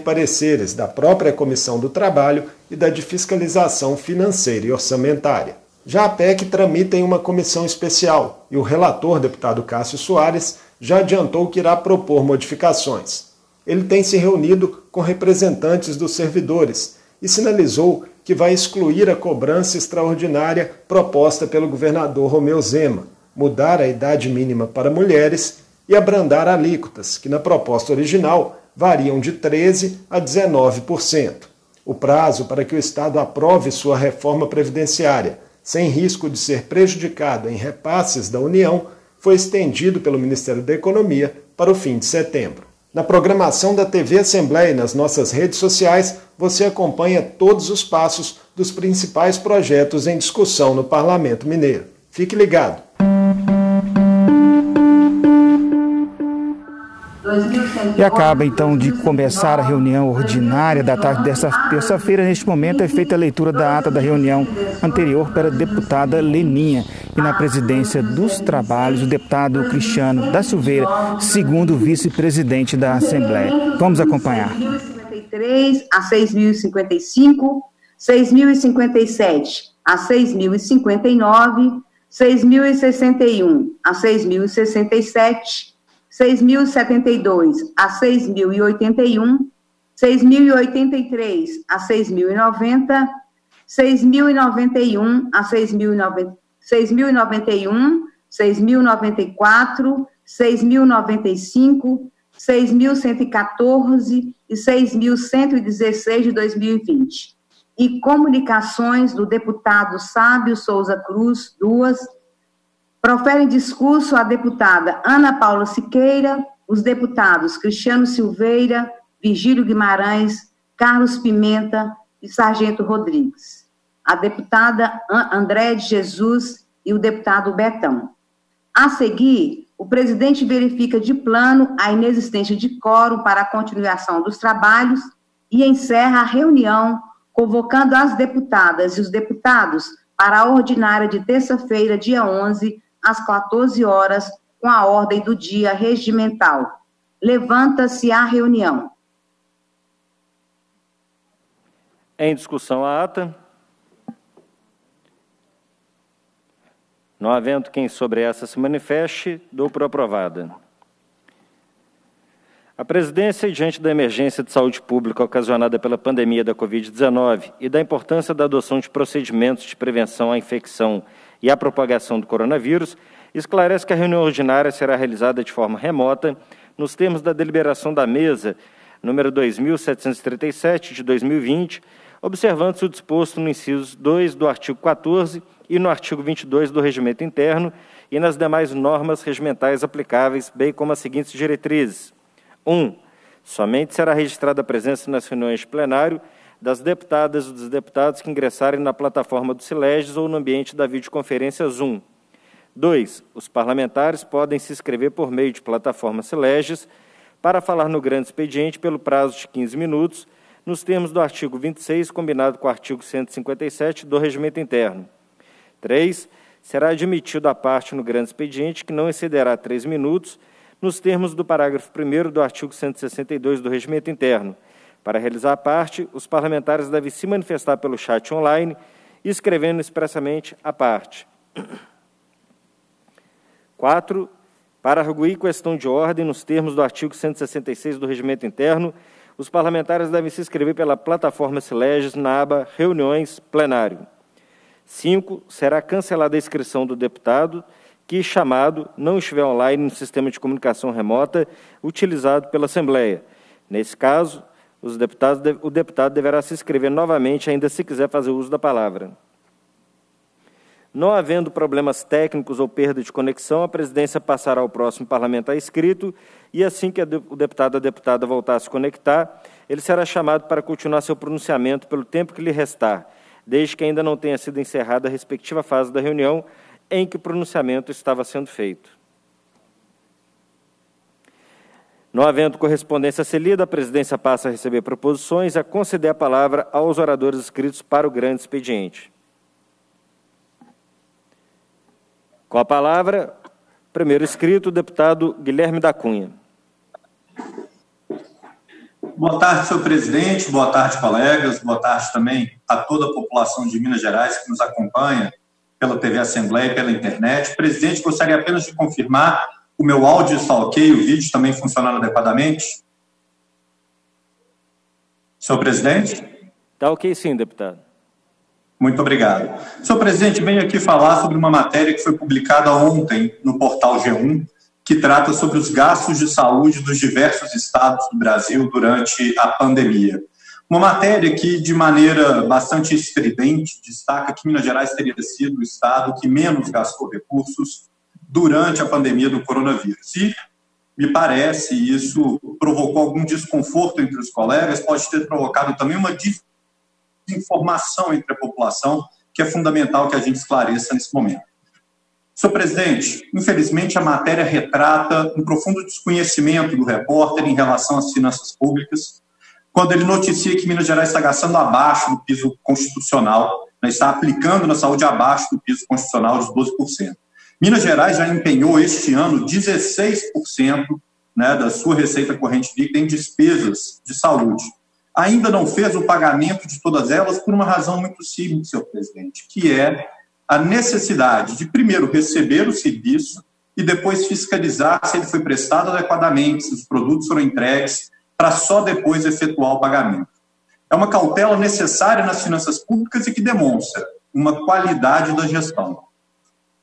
pareceres da própria Comissão do Trabalho e da de Fiscalização Financeira e Orçamentária. Já a PEC tramita em uma comissão especial e o relator, deputado Cássio Soares, já adiantou que irá propor modificações. Ele tem se reunido com representantes dos servidores e sinalizou que vai excluir a cobrança extraordinária proposta pelo governador Romeu Zema, mudar a idade mínima para mulheres e abrandar alíquotas, que na proposta original variam de 13% a 19%. O prazo para que o Estado aprove sua reforma previdenciária sem risco de ser prejudicado em repasses da União, foi estendido pelo Ministério da Economia para o fim de setembro. Na programação da TV Assembleia e nas nossas redes sociais, você acompanha todos os passos dos principais projetos em discussão no Parlamento Mineiro. Fique ligado! E acaba então de começar a reunião ordinária da tarde desta terça-feira. Neste momento é feita a leitura da ata da reunião anterior pela deputada Leninha. E na presidência dos trabalhos, o deputado Cristiano da Silveira, segundo vice-presidente da Assembleia. Vamos acompanhar. 6.053 a 6.055, 6.057 a 6.059, 6.061 a 6.067, 6.072 a 6.081, 6.083 a 6.090, 6.091 a 6.091, 6.094, 6.095, 6.114 e 6.116 de 2020. E comunicações do deputado Sábio Souza Cruz, duas, Proferem discurso a deputada Ana Paula Siqueira, os deputados Cristiano Silveira, Vigílio Guimarães, Carlos Pimenta e Sargento Rodrigues. A deputada André de Jesus e o deputado Betão. A seguir, o presidente verifica de plano a inexistência de quórum para a continuação dos trabalhos e encerra a reunião, convocando as deputadas e os deputados para a ordinária de terça-feira, dia 11, às 14 horas, com a ordem do dia regimental. Levanta-se a reunião. Em discussão a ata. Não havendo quem sobre essa se manifeste, dou por aprovada. A presidência, diante da emergência de saúde pública ocasionada pela pandemia da Covid-19 e da importância da adoção de procedimentos de prevenção à infecção e à propagação do coronavírus, esclarece que a reunião ordinária será realizada de forma remota, nos termos da deliberação da mesa número 2737 de 2020, observando-se o disposto no inciso 2 do artigo 14 e no artigo 22 do regimento interno e nas demais normas regimentais aplicáveis, bem como as seguintes diretrizes. 1. Um, somente será registrada a presença nas reuniões de plenário das deputadas e dos deputados que ingressarem na plataforma do Sileges ou no ambiente da videoconferência Zoom. 2. Os parlamentares podem se inscrever por meio de plataforma Sileges para falar no grande expediente pelo prazo de 15 minutos, nos termos do artigo 26, combinado com o artigo 157 do Regimento Interno. 3. Será admitido a parte no grande expediente que não excederá 3 minutos, nos termos do parágrafo 1 do artigo 162 do Regimento Interno para realizar a parte, os parlamentares devem se manifestar pelo chat online, escrevendo expressamente a parte. 4. Para arguir questão de ordem nos termos do artigo 166 do Regimento Interno, os parlamentares devem se inscrever pela plataforma Sileges na aba Reuniões Plenário. 5. Será cancelada a inscrição do deputado que, chamado, não estiver online no sistema de comunicação remota utilizado pela Assembleia. Nesse caso, os deputados, o deputado deverá se inscrever novamente, ainda se quiser fazer uso da palavra. Não havendo problemas técnicos ou perda de conexão, a presidência passará ao próximo parlamentar inscrito e, assim que o deputado ou a deputada voltar a se conectar, ele será chamado para continuar seu pronunciamento pelo tempo que lhe restar, desde que ainda não tenha sido encerrada a respectiva fase da reunião em que o pronunciamento estava sendo feito. Não havendo correspondência a ser lida, a presidência passa a receber proposições e a conceder a palavra aos oradores inscritos para o grande expediente. Com a palavra, primeiro escrito, o deputado Guilherme da Cunha. Boa tarde, senhor presidente, boa tarde, colegas, boa tarde também a toda a população de Minas Gerais que nos acompanha pela TV Assembleia e pela internet. Presidente, gostaria apenas de confirmar o meu áudio está ok, o vídeo também funcionando adequadamente? Senhor presidente? Está ok sim, deputado. Muito obrigado. Senhor presidente, venho aqui falar sobre uma matéria que foi publicada ontem no portal G1, que trata sobre os gastos de saúde dos diversos estados do Brasil durante a pandemia. Uma matéria que, de maneira bastante estridente, destaca que Minas Gerais teria sido o estado que menos gastou recursos durante a pandemia do coronavírus. E me parece isso provocou algum desconforto entre os colegas, pode ter provocado também uma desinformação entre a população, que é fundamental que a gente esclareça nesse momento. Senhor presidente, infelizmente a matéria retrata um profundo desconhecimento do repórter em relação às finanças públicas, quando ele noticia que Minas Gerais está gastando abaixo do piso constitucional, né, está aplicando na saúde abaixo do piso constitucional de 12%. Minas Gerais já empenhou este ano 16% né, da sua receita corrente líquida em despesas de saúde. Ainda não fez o pagamento de todas elas por uma razão muito simples, senhor presidente, que é a necessidade de, primeiro, receber o serviço e depois fiscalizar se ele foi prestado adequadamente, se os produtos foram entregues, para só depois efetuar o pagamento. É uma cautela necessária nas finanças públicas e que demonstra uma qualidade da gestão.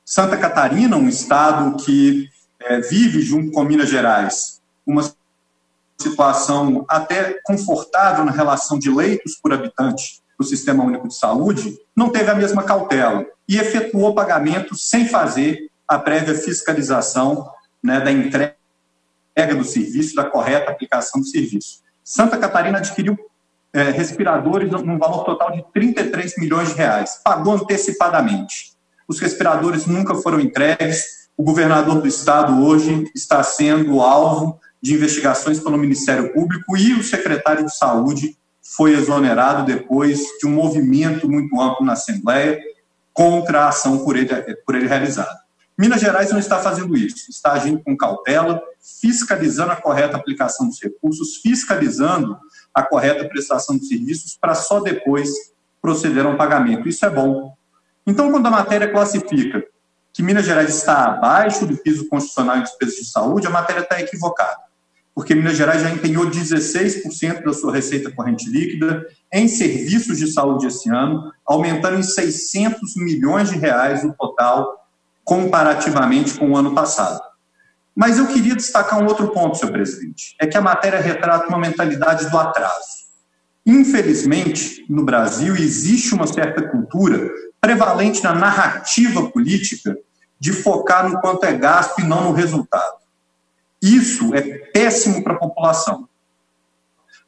Santa Catarina, um estado que é, vive junto com Minas Gerais uma situação até confortável na relação de leitos por habitante do Sistema Único de Saúde, não teve a mesma cautela e efetuou pagamentos sem fazer a prévia fiscalização né, da entrega do serviço, da correta aplicação do serviço. Santa Catarina adquiriu é, respiradores num valor total de 33 milhões de reais, pagou antecipadamente. Os respiradores nunca foram entregues. O governador do estado hoje está sendo alvo de investigações pelo Ministério Público e o secretário de Saúde foi exonerado depois de um movimento muito amplo na Assembleia contra a ação por ele, por ele realizada. Minas Gerais não está fazendo isso, está agindo com cautela, fiscalizando a correta aplicação dos recursos, fiscalizando a correta prestação de serviços para só depois proceder a um pagamento. Isso é bom. Então, quando a matéria classifica que Minas Gerais está abaixo do piso constitucional em despesas de saúde, a matéria está equivocada porque Minas Gerais já empenhou 16% da sua receita corrente líquida em serviços de saúde esse ano, aumentando em 600 milhões de reais o total comparativamente com o ano passado. Mas eu queria destacar um outro ponto, senhor presidente, é que a matéria retrata uma mentalidade do atraso. Infelizmente, no Brasil existe uma certa cultura prevalente na narrativa política de focar no quanto é gasto e não no resultado. Isso é péssimo para a população,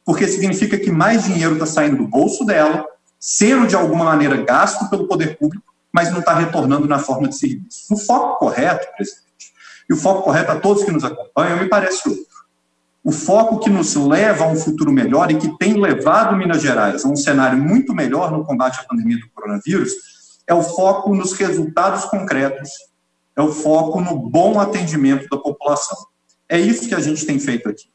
porque significa que mais dinheiro está saindo do bolso dela, sendo de alguma maneira gasto pelo poder público, mas não está retornando na forma de serviço. O foco correto, presidente, e o foco correto a todos que nos acompanham, me parece outro. O foco que nos leva a um futuro melhor e que tem levado Minas Gerais a um cenário muito melhor no combate à pandemia do coronavírus é o foco nos resultados concretos, é o foco no bom atendimento da população. É isso que a gente tem feito aqui.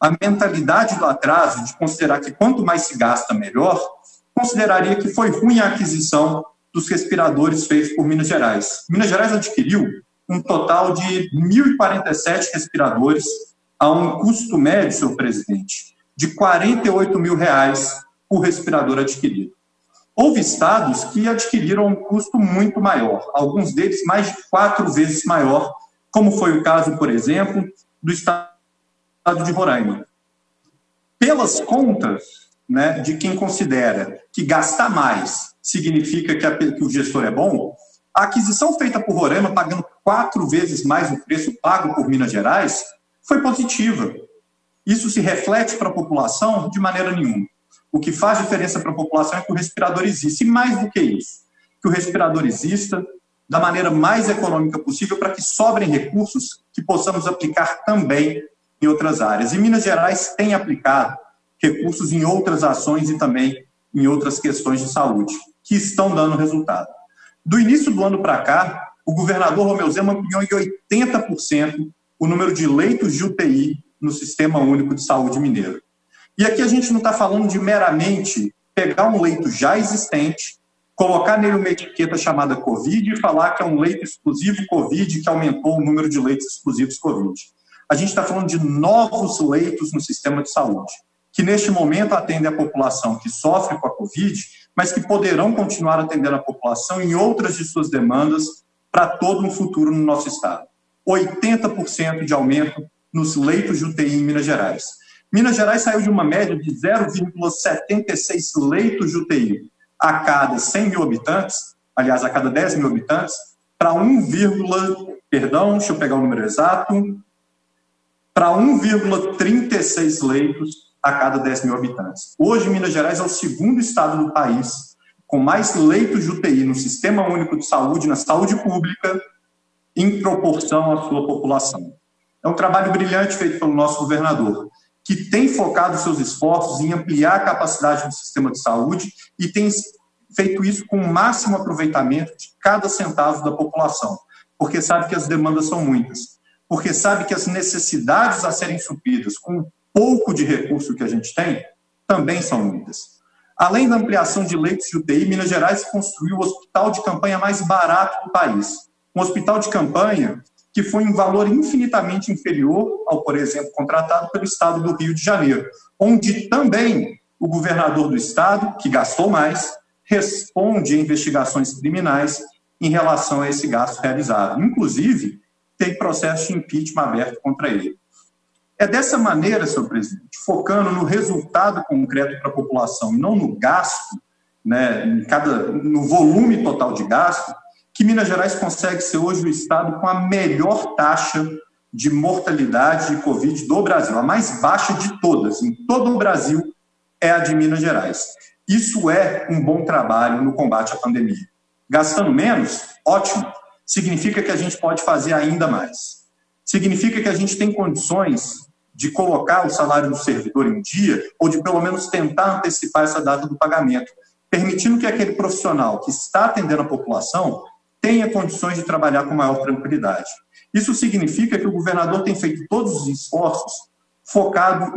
A mentalidade do atraso, de considerar que quanto mais se gasta, melhor, consideraria que foi ruim a aquisição dos respiradores feitos por Minas Gerais. Minas Gerais adquiriu um total de 1.047 respiradores a um custo médio, senhor presidente, de 48 mil reais por respirador adquirido. Houve estados que adquiriram um custo muito maior, alguns deles mais de quatro vezes maior, como foi o caso, por exemplo, do estado de Roraima. Pelas contas né, de quem considera que gastar mais significa que, a, que o gestor é bom, a aquisição feita por Roraima, pagando quatro vezes mais o preço pago por Minas Gerais, foi positiva. Isso se reflete para a população de maneira nenhuma. O que faz diferença para a população é que o respirador existe. E mais do que isso, que o respirador exista, da maneira mais econômica possível para que sobrem recursos que possamos aplicar também em outras áreas. E Minas Gerais tem aplicado recursos em outras ações e também em outras questões de saúde, que estão dando resultado. Do início do ano para cá, o governador Romeu Zema ampliou em 80% o número de leitos de UTI no Sistema Único de Saúde Mineiro. E aqui a gente não está falando de meramente pegar um leito já existente, colocar nele uma etiqueta chamada Covid e falar que é um leito exclusivo Covid, que aumentou o número de leitos exclusivos Covid. A gente está falando de novos leitos no sistema de saúde, que neste momento atendem a população que sofre com a Covid, mas que poderão continuar atendendo a população em outras de suas demandas para todo um futuro no nosso estado. 80% de aumento nos leitos de UTI em Minas Gerais. Minas Gerais saiu de uma média de 0,76 leitos de UTI a cada 100 mil habitantes, aliás, a cada 10 mil habitantes, para 1, perdão, deixa eu pegar o número exato, para 1,36 leitos a cada 10 mil habitantes. Hoje, Minas Gerais é o segundo estado do país com mais leitos de UTI no Sistema Único de Saúde, na saúde pública, em proporção à sua população. É um trabalho brilhante feito pelo nosso governador, que tem focado seus esforços em ampliar a capacidade do sistema de saúde e tem feito isso com o máximo aproveitamento de cada centavo da população, porque sabe que as demandas são muitas, porque sabe que as necessidades a serem supridas com o pouco de recurso que a gente tem também são muitas. Além da ampliação de leitos de UTI, Minas Gerais construiu o hospital de campanha mais barato do país. Um hospital de campanha que foi em valor infinitamente inferior ao, por exemplo, contratado pelo Estado do Rio de Janeiro, onde também o governador do Estado, que gastou mais, responde a investigações criminais em relação a esse gasto realizado. Inclusive, tem processo de impeachment aberto contra ele. É dessa maneira, senhor presidente, focando no resultado concreto para a população e não no gasto, né, em cada, no volume total de gasto, que Minas Gerais consegue ser hoje o estado com a melhor taxa de mortalidade de Covid do Brasil, a mais baixa de todas, em todo o Brasil, é a de Minas Gerais. Isso é um bom trabalho no combate à pandemia. Gastando menos, ótimo, significa que a gente pode fazer ainda mais. Significa que a gente tem condições de colocar o salário do servidor em dia, ou de pelo menos tentar antecipar essa data do pagamento, permitindo que aquele profissional que está atendendo a população tenha condições de trabalhar com maior tranquilidade. Isso significa que o governador tem feito todos os esforços focado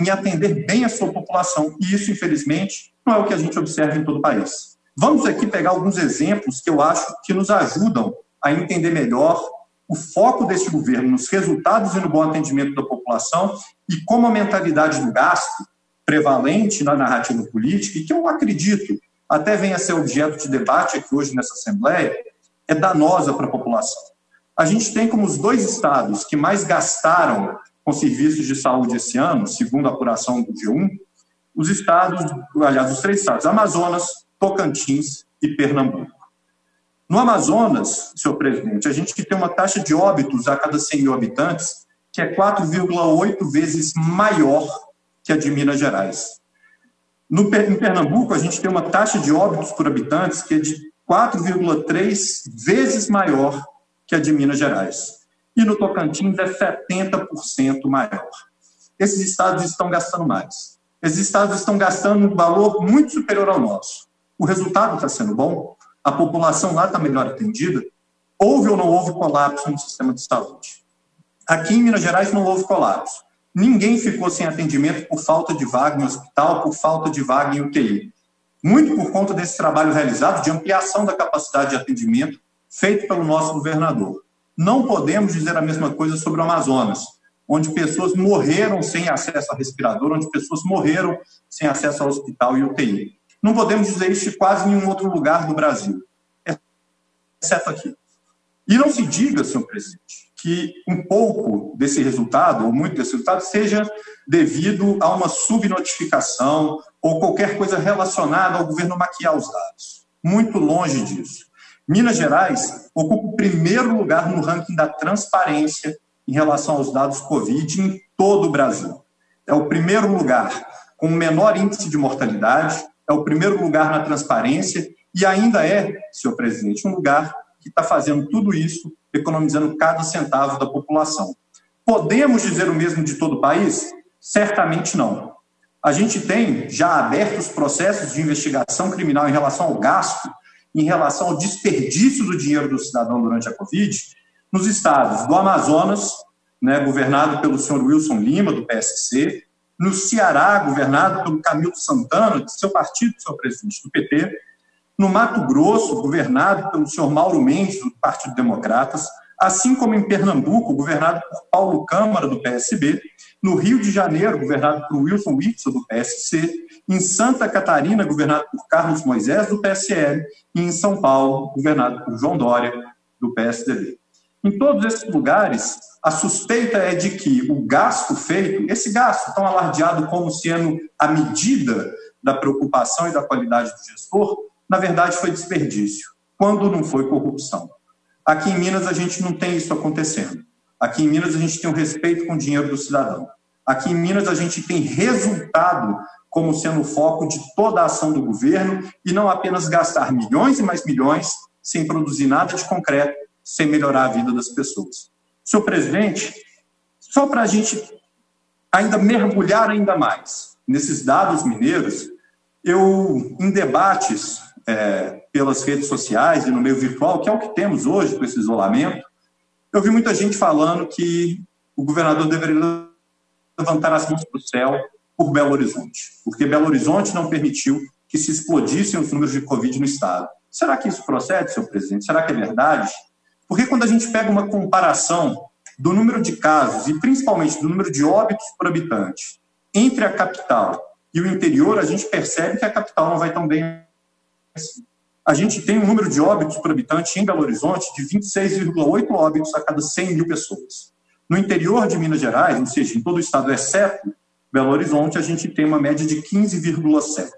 em atender bem a sua população, e isso, infelizmente, não é o que a gente observa em todo o país. Vamos aqui pegar alguns exemplos que eu acho que nos ajudam a entender melhor o foco deste governo nos resultados e no bom atendimento da população e como a mentalidade do gasto prevalente na narrativa política, e que eu acredito até venha a ser objeto de debate aqui hoje nessa Assembleia, é danosa para a população. A gente tem como os dois estados que mais gastaram com serviços de saúde esse ano, segundo a apuração do G1, os estados, aliás, os três estados, Amazonas, Tocantins e Pernambuco. No Amazonas, senhor presidente, a gente tem uma taxa de óbitos a cada 100 mil habitantes que é 4,8 vezes maior que a de Minas Gerais. No, em Pernambuco, a gente tem uma taxa de óbitos por habitantes que é de 4,3 vezes maior que a de Minas Gerais. E no Tocantins é 70% maior. Esses estados estão gastando mais. Esses estados estão gastando um valor muito superior ao nosso. O resultado está sendo bom? A população lá está melhor atendida? Houve ou não houve colapso no sistema de saúde? Aqui em Minas Gerais não houve colapso. Ninguém ficou sem atendimento por falta de vaga em hospital, por falta de vaga em UTI. Muito por conta desse trabalho realizado de ampliação da capacidade de atendimento feito pelo nosso governador. Não podemos dizer a mesma coisa sobre o Amazonas, onde pessoas morreram sem acesso a respirador, onde pessoas morreram sem acesso ao hospital e UTI. Não podemos dizer isso de quase nenhum outro lugar do Brasil, exceto aqui. E não se diga, senhor presidente, que um pouco desse resultado, ou muito desse resultado, seja devido a uma subnotificação ou qualquer coisa relacionada ao governo maquiar os dados. Muito longe disso. Minas Gerais ocupa o primeiro lugar no ranking da transparência em relação aos dados Covid em todo o Brasil. É o primeiro lugar com o menor índice de mortalidade, é o primeiro lugar na transparência e ainda é, senhor presidente, um lugar que está fazendo tudo isso economizando cada centavo da população. Podemos dizer o mesmo de todo o país? Certamente não. A gente tem já abertos processos de investigação criminal em relação ao gasto, em relação ao desperdício do dinheiro do cidadão durante a Covid, nos estados do Amazonas, né, governado pelo senhor Wilson Lima, do PSC, no Ceará, governado pelo Camilo Santana, de seu partido, senhor presidente, do PT, no Mato Grosso, governado pelo senhor Mauro Mendes, do Partido Democratas, assim como em Pernambuco, governado por Paulo Câmara, do PSB, no Rio de Janeiro, governado por Wilson Witzel, do PSC, em Santa Catarina, governado por Carlos Moisés, do PSL, e em São Paulo, governado por João Dória, do PSDB. Em todos esses lugares, a suspeita é de que o gasto feito, esse gasto tão alardeado como sendo a medida da preocupação e da qualidade do gestor, na verdade foi desperdício, quando não foi corrupção. Aqui em Minas a gente não tem isso acontecendo. Aqui em Minas a gente tem o um respeito com o dinheiro do cidadão. Aqui em Minas a gente tem resultado como sendo o foco de toda a ação do governo e não apenas gastar milhões e mais milhões sem produzir nada de concreto, sem melhorar a vida das pessoas. Senhor presidente, só para a gente ainda mergulhar ainda mais nesses dados mineiros, eu, em debates é, pelas redes sociais e no meio virtual, que é o que temos hoje com esse isolamento, eu vi muita gente falando que o governador deveria levantar as mãos para o céu por Belo Horizonte, porque Belo Horizonte não permitiu que se explodissem os números de Covid no Estado. Será que isso procede, senhor presidente? Será que é verdade? Porque quando a gente pega uma comparação do número de casos e principalmente do número de óbitos por habitante entre a capital e o interior, a gente percebe que a capital não vai tão bem a gente tem um número de óbitos por habitante em Belo Horizonte de 26,8 óbitos a cada 100 mil pessoas. No interior de Minas Gerais, ou seja, em todo o estado, exceto Belo Horizonte, a gente tem uma média de 15,7.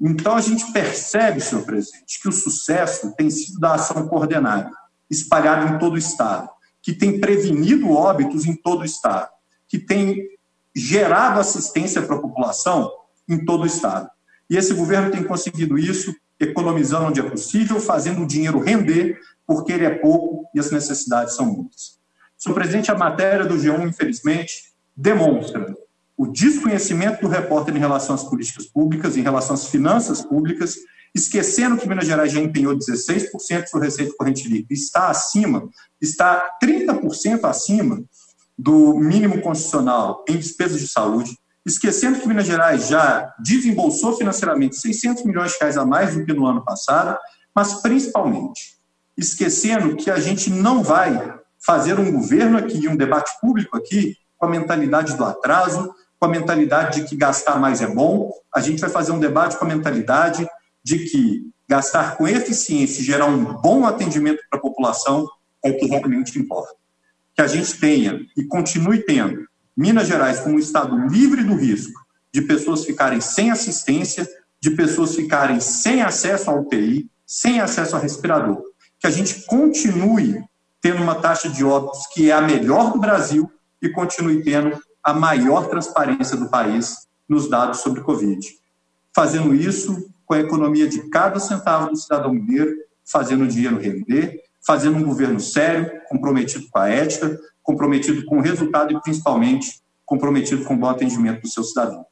Então, a gente percebe, senhor presidente, que o sucesso tem sido da ação coordenada, espalhada em todo o estado, que tem prevenido óbitos em todo o estado, que tem gerado assistência para a população em todo o estado. E esse governo tem conseguido isso, economizando onde é possível, fazendo o dinheiro render, porque ele é pouco e as necessidades são muitas. Senhor presidente, a matéria do G1, infelizmente, demonstra o desconhecimento do repórter em relação às políticas públicas, em relação às finanças públicas, esquecendo que Minas Gerais já empenhou 16% de sua receita corrente líquida, está acima, está 30% acima do mínimo constitucional em despesas de saúde, esquecendo que Minas Gerais já desembolsou financeiramente 600 milhões de reais a mais do que no ano passado, mas principalmente esquecendo que a gente não vai fazer um governo aqui, um debate público aqui, com a mentalidade do atraso, com a mentalidade de que gastar mais é bom, a gente vai fazer um debate com a mentalidade de que gastar com eficiência e gerar um bom atendimento para a população é o que realmente importa. Que a gente tenha e continue tendo Minas Gerais como um estado livre do risco de pessoas ficarem sem assistência, de pessoas ficarem sem acesso à UTI, sem acesso a respirador. Que a gente continue tendo uma taxa de óbitos que é a melhor do Brasil e continue tendo a maior transparência do país nos dados sobre Covid. Fazendo isso com a economia de cada centavo do cidadão mineiro, fazendo o dinheiro render, fazendo um governo sério, comprometido com a ética, comprometido com o resultado e, principalmente, comprometido com o bom atendimento do seu cidadão.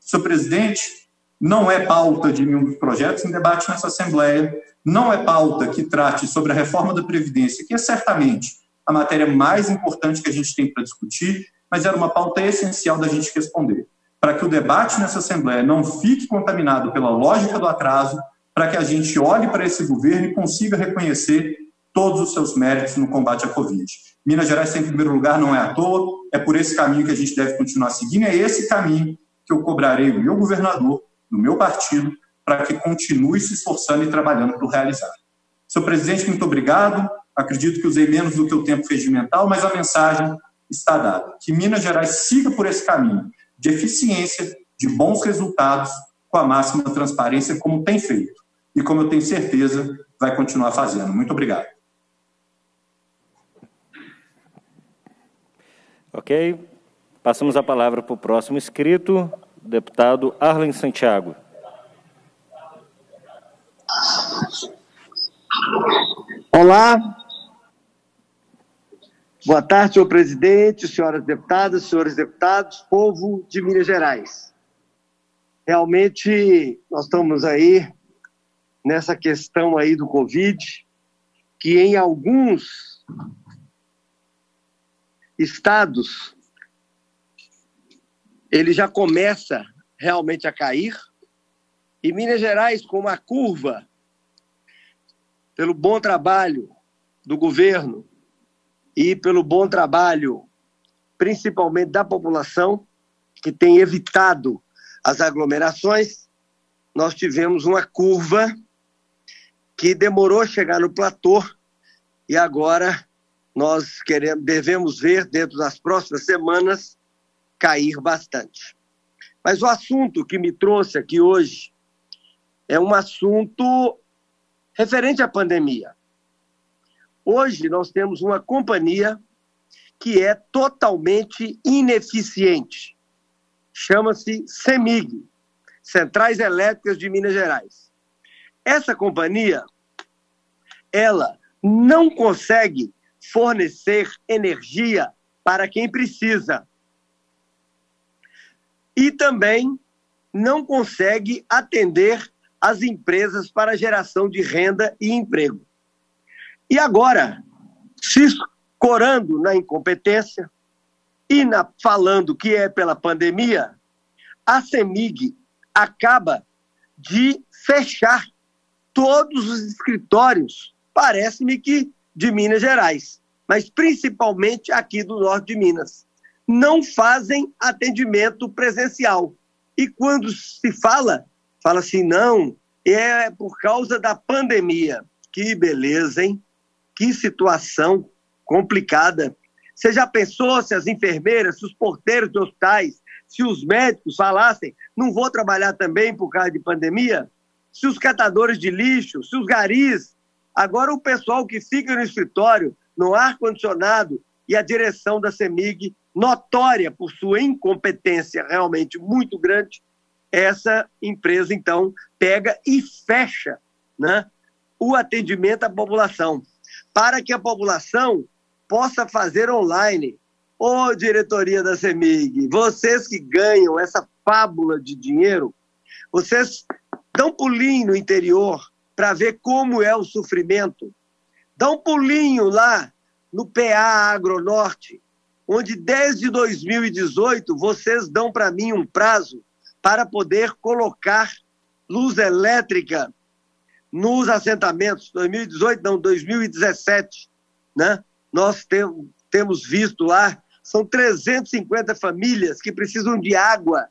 Senhor presidente, não é pauta de nenhum dos projetos em debate nessa Assembleia, não é pauta que trate sobre a reforma da Previdência, que é certamente a matéria mais importante que a gente tem para discutir, mas era uma pauta essencial da gente responder, para que o debate nessa Assembleia não fique contaminado pela lógica do atraso, para que a gente olhe para esse governo e consiga reconhecer todos os seus méritos no combate à Covid. Minas Gerais em primeiro lugar, não é à toa, é por esse caminho que a gente deve continuar seguindo, é esse caminho que eu cobrarei do meu governador, do meu partido, para que continue se esforçando e trabalhando para o realizar. Senhor presidente, muito obrigado. Acredito que usei menos do que o tempo regimental, mas a mensagem está dada. Que Minas Gerais siga por esse caminho de eficiência, de bons resultados, com a máxima transparência, como tem feito. E como eu tenho certeza, vai continuar fazendo. Muito obrigado. Ok. Passamos a palavra para o próximo inscrito, deputado Arlen Santiago. Olá. Boa tarde, senhor presidente, senhoras deputadas, senhores deputados, povo de Minas Gerais. Realmente, nós estamos aí nessa questão aí do Covid, que em alguns estados ele já começa realmente a cair. E Minas Gerais, com uma curva, pelo bom trabalho do governo e pelo bom trabalho, principalmente da população, que tem evitado as aglomerações, nós tivemos uma curva que demorou a chegar no platô e agora nós queremos, devemos ver dentro das próximas semanas cair bastante. Mas o assunto que me trouxe aqui hoje é um assunto referente à pandemia. Hoje nós temos uma companhia que é totalmente ineficiente. Chama-se CEMIG, Centrais Elétricas de Minas Gerais. Essa companhia, ela não consegue fornecer energia para quem precisa e também não consegue atender as empresas para geração de renda e emprego. E agora, se escorando na incompetência e na, falando que é pela pandemia, a CEMIG acaba de fechar todos os escritórios, parece-me que de Minas Gerais, mas principalmente aqui do norte de Minas não fazem atendimento presencial. E quando se fala, fala assim: não, é por causa da pandemia. Que beleza, hein? Que situação complicada. Você já pensou se as enfermeiras, se os porteiros de hospitais, se os médicos falassem, não vou trabalhar também por causa de pandemia? Se os catadores de lixo, se os garis, agora o pessoal que fica no escritório, no ar-condicionado e a direção da CEMIG notória por sua incompetência realmente muito grande, essa empresa então pega e fecha né, o atendimento à população, para que a população possa fazer online. Ô diretoria da CEMIG, vocês que ganham essa fábula de dinheiro, vocês dão pulinho no interior para ver como é o sofrimento. Dão pulinho lá no PA Agronorte, onde desde 2018 vocês dão para mim um prazo para poder colocar luz elétrica nos assentamentos. 2018 não, 2017, né? Nós tem, temos visto lá são 350 famílias que precisam de água,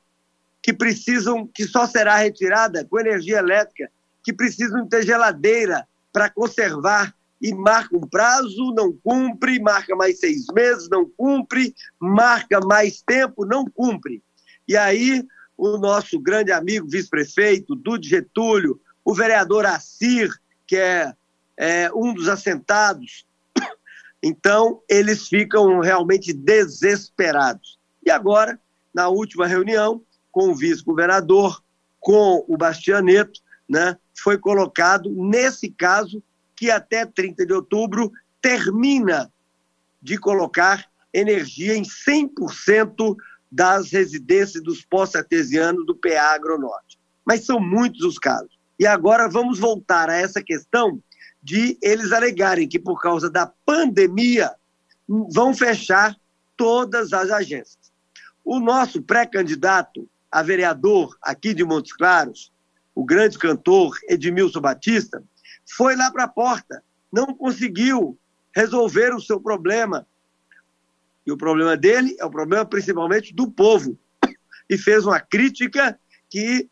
que precisam que só será retirada com energia elétrica, que precisam ter geladeira para conservar e marca um prazo, não cumpre, marca mais seis meses, não cumpre, marca mais tempo, não cumpre. E aí, o nosso grande amigo vice-prefeito, Dude Getúlio, o vereador Assir, que é, é um dos assentados, então eles ficam realmente desesperados. E agora, na última reunião, com o vice-governador, com o Bastianeto, né, foi colocado, nesse caso, que até 30 de outubro termina de colocar energia em 100% das residências dos postos artesianos do PA Agronorte. Mas são muitos os casos. E agora vamos voltar a essa questão de eles alegarem que por causa da pandemia vão fechar todas as agências. O nosso pré-candidato a vereador aqui de Montes Claros, o grande cantor Edmilson Batista, foi lá para a porta, não conseguiu resolver o seu problema. E o problema dele é o problema principalmente do povo. E fez uma crítica que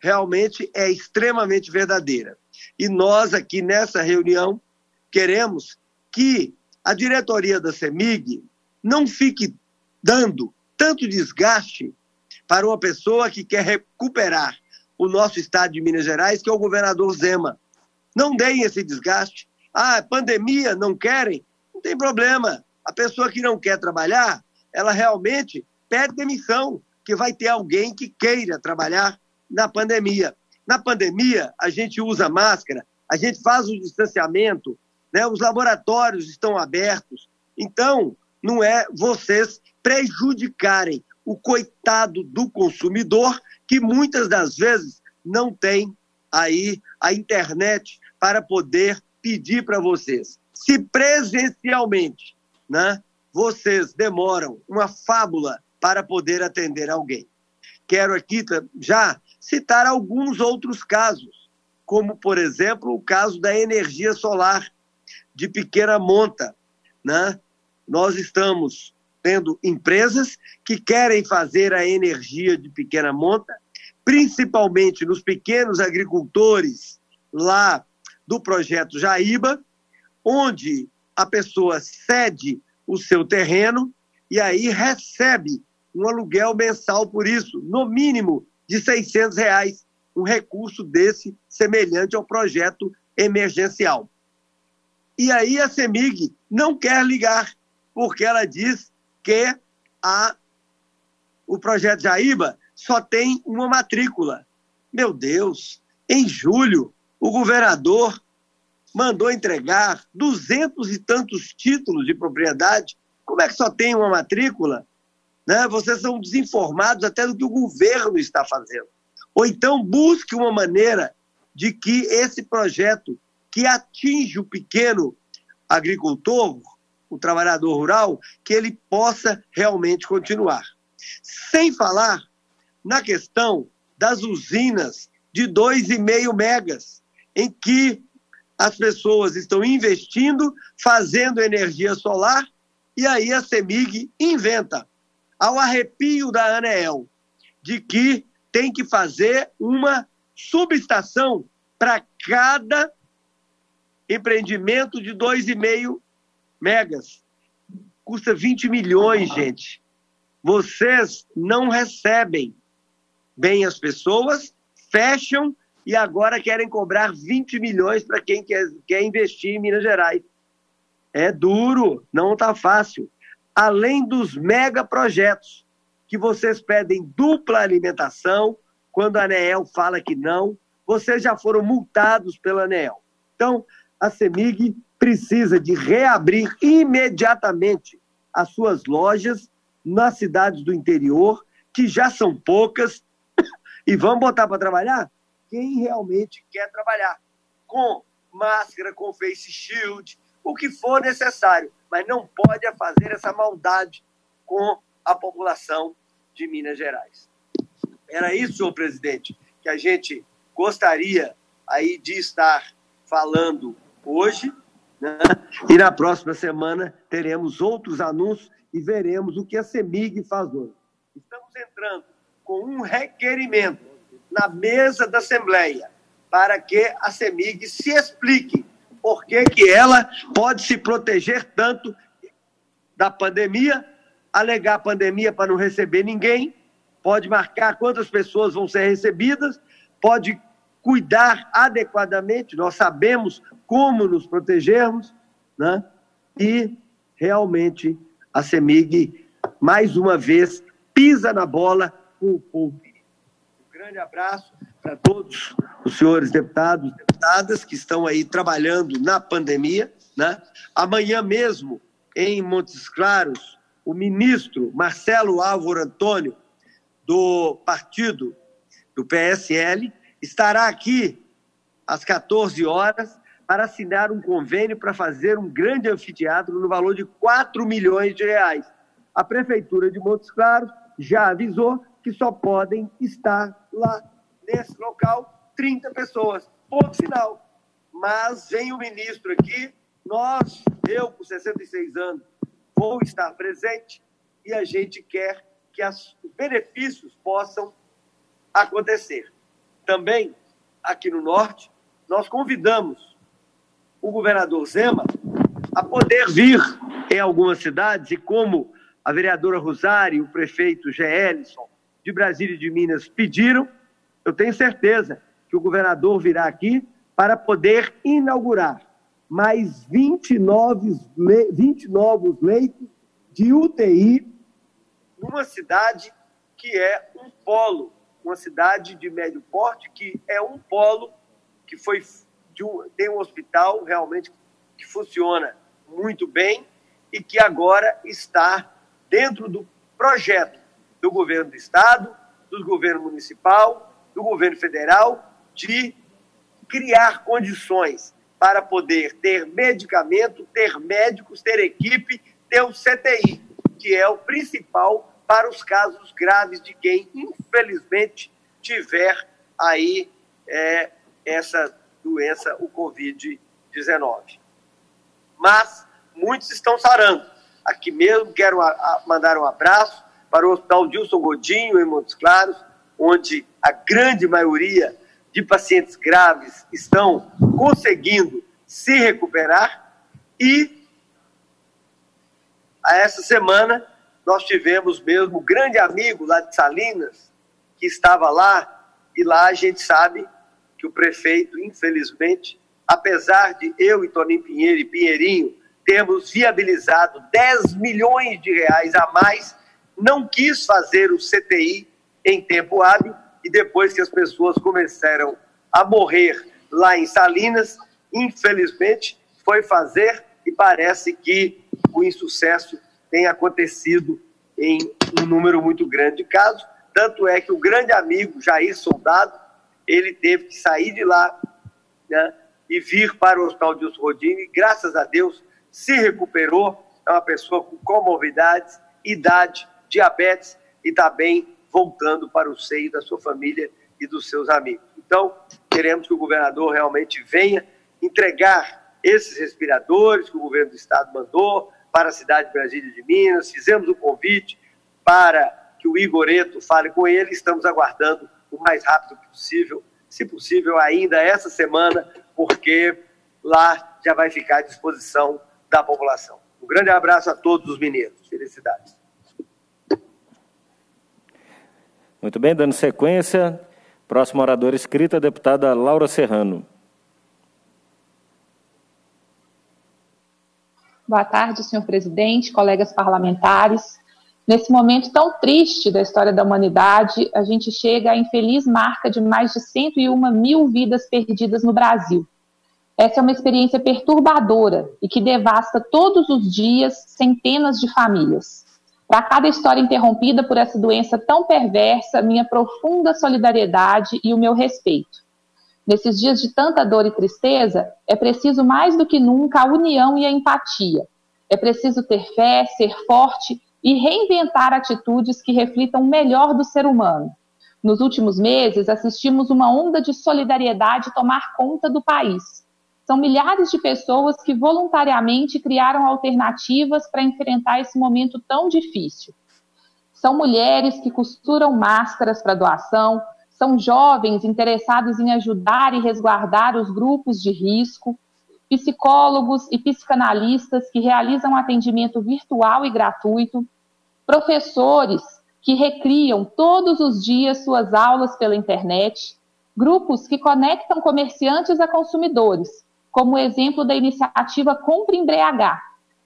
realmente é extremamente verdadeira. E nós aqui nessa reunião queremos que a diretoria da CEMIG não fique dando tanto desgaste para uma pessoa que quer recuperar o nosso estado de Minas Gerais, que é o governador Zema. Não deem esse desgaste. Ah, pandemia, não querem? Não tem problema. A pessoa que não quer trabalhar, ela realmente pede demissão, que vai ter alguém que queira trabalhar na pandemia. Na pandemia, a gente usa máscara, a gente faz o distanciamento, né? os laboratórios estão abertos. Então, não é vocês prejudicarem o coitado do consumidor, que muitas das vezes não tem aí a internet para poder pedir para vocês. Se presencialmente, né, vocês demoram uma fábula para poder atender alguém. quero aqui já citar alguns outros casos, como, por exemplo, o caso da energia solar de pequena monta. Né? Nós estamos tendo empresas que querem fazer a energia de pequena monta, principalmente nos pequenos agricultores lá do projeto Jaíba, onde a pessoa cede o seu terreno e aí recebe um aluguel mensal por isso, no mínimo de 600 reais, um recurso desse semelhante ao projeto emergencial. E aí a CEMIG não quer ligar, porque ela diz que a, o projeto Jaíba só tem uma matrícula. Meu Deus, em julho, o governador mandou entregar duzentos e tantos títulos de propriedade. Como é que só tem uma matrícula? Né? Vocês são desinformados até do que o governo está fazendo. Ou então busque uma maneira de que esse projeto que atinge o pequeno agricultor, o trabalhador rural, que ele possa realmente continuar. Sem falar na questão das usinas de 2,5 megas, em que as pessoas estão investindo, fazendo energia solar, e aí a CEMIG inventa, ao arrepio da ANEEL, de que tem que fazer uma subestação para cada empreendimento de 2,5 megas. Custa 20 milhões, gente. Vocês não recebem bem as pessoas, fecham e agora querem cobrar 20 milhões para quem quer, quer investir em Minas Gerais. É duro, não está fácil. Além dos mega projetos, que vocês pedem dupla alimentação, quando a ANEEL fala que não, vocês já foram multados pela ANEEL. Então, a CEMIG precisa de reabrir imediatamente as suas lojas nas cidades do interior, que já são poucas, e vamos botar para trabalhar quem realmente quer trabalhar, com máscara, com face shield, o que for necessário, mas não pode fazer essa maldade com a população de Minas Gerais. Era isso, senhor presidente, que a gente gostaria aí de estar falando hoje né? E na próxima semana teremos outros anúncios e veremos o que a CEMIG faz hoje. Estamos entrando com um requerimento na mesa da Assembleia para que a CEMIG se explique por que, que ela pode se proteger tanto da pandemia, alegar pandemia para não receber ninguém, pode marcar quantas pessoas vão ser recebidas, pode cuidar adequadamente, nós sabemos como nos protegermos, né? e realmente a CEMIG, mais uma vez, pisa na bola o povo. Um grande abraço para todos os senhores deputados deputadas que estão aí trabalhando na pandemia. Né? Amanhã mesmo, em Montes Claros, o ministro Marcelo Álvaro Antônio, do partido do PSL, estará aqui às 14 horas para assinar um convênio para fazer um grande anfiteatro no valor de 4 milhões de reais. A Prefeitura de Montes Claros já avisou que só podem estar lá, nesse local, 30 pessoas. Ponto final. Mas vem o ministro aqui, nós, eu com 66 anos, vou estar presente e a gente quer que os benefícios possam acontecer também aqui no Norte, nós convidamos o governador Zema a poder vir em algumas cidades e como a vereadora Rosário o prefeito Gelson de Brasília e de Minas pediram, eu tenho certeza que o governador virá aqui para poder inaugurar mais 29, 20 novos leitos de UTI numa cidade que é um polo uma cidade de médio porte que é um polo que foi um, tem um hospital realmente que funciona muito bem e que agora está dentro do projeto do governo do estado, do governo municipal, do governo federal de criar condições para poder ter medicamento, ter médicos, ter equipe, ter o CTI, que é o principal para os casos graves de quem, infelizmente, tiver aí é, essa doença, o Covid-19. Mas muitos estão sarando. Aqui mesmo quero mandar um abraço para o Hospital Dilson Godinho, em Montes Claros, onde a grande maioria de pacientes graves estão conseguindo se recuperar. E a essa semana nós tivemos mesmo um grande amigo lá de Salinas que estava lá e lá a gente sabe que o prefeito, infelizmente, apesar de eu e Toninho Pinheiro e Pinheirinho termos viabilizado 10 milhões de reais a mais, não quis fazer o CTI em tempo hábil e depois que as pessoas começaram a morrer lá em Salinas, infelizmente foi fazer e parece que o insucesso tem acontecido em um número muito grande de casos. Tanto é que o grande amigo Jair Soldado, ele teve que sair de lá né, e vir para o Hospital de Rodinho e, graças a Deus, se recuperou. É uma pessoa com comorbidades, idade, diabetes e está bem voltando para o seio da sua família e dos seus amigos. Então, queremos que o governador realmente venha entregar esses respiradores que o governo do estado mandou para a cidade de Brasília de Minas. Fizemos o um convite para que o Igoreto fale com ele. Estamos aguardando o mais rápido possível, se possível ainda essa semana, porque lá já vai ficar à disposição da população. Um grande abraço a todos os mineiros. Felicidades. Muito bem, dando sequência, próximo orador escrita, a deputada Laura Serrano. Boa tarde, senhor presidente, colegas parlamentares. Nesse momento tão triste da história da humanidade, a gente chega à infeliz marca de mais de 101 mil vidas perdidas no Brasil. Essa é uma experiência perturbadora e que devasta todos os dias centenas de famílias. Para cada história interrompida por essa doença tão perversa, minha profunda solidariedade e o meu respeito. Nesses dias de tanta dor e tristeza, é preciso mais do que nunca a união e a empatia. É preciso ter fé, ser forte e reinventar atitudes que reflitam o melhor do ser humano. Nos últimos meses, assistimos uma onda de solidariedade tomar conta do país. São milhares de pessoas que voluntariamente criaram alternativas para enfrentar esse momento tão difícil. São mulheres que costuram máscaras para doação, são jovens interessados em ajudar e resguardar os grupos de risco, psicólogos e psicanalistas que realizam atendimento virtual e gratuito, professores que recriam todos os dias suas aulas pela internet, grupos que conectam comerciantes a consumidores, como exemplo da iniciativa Compre em BH,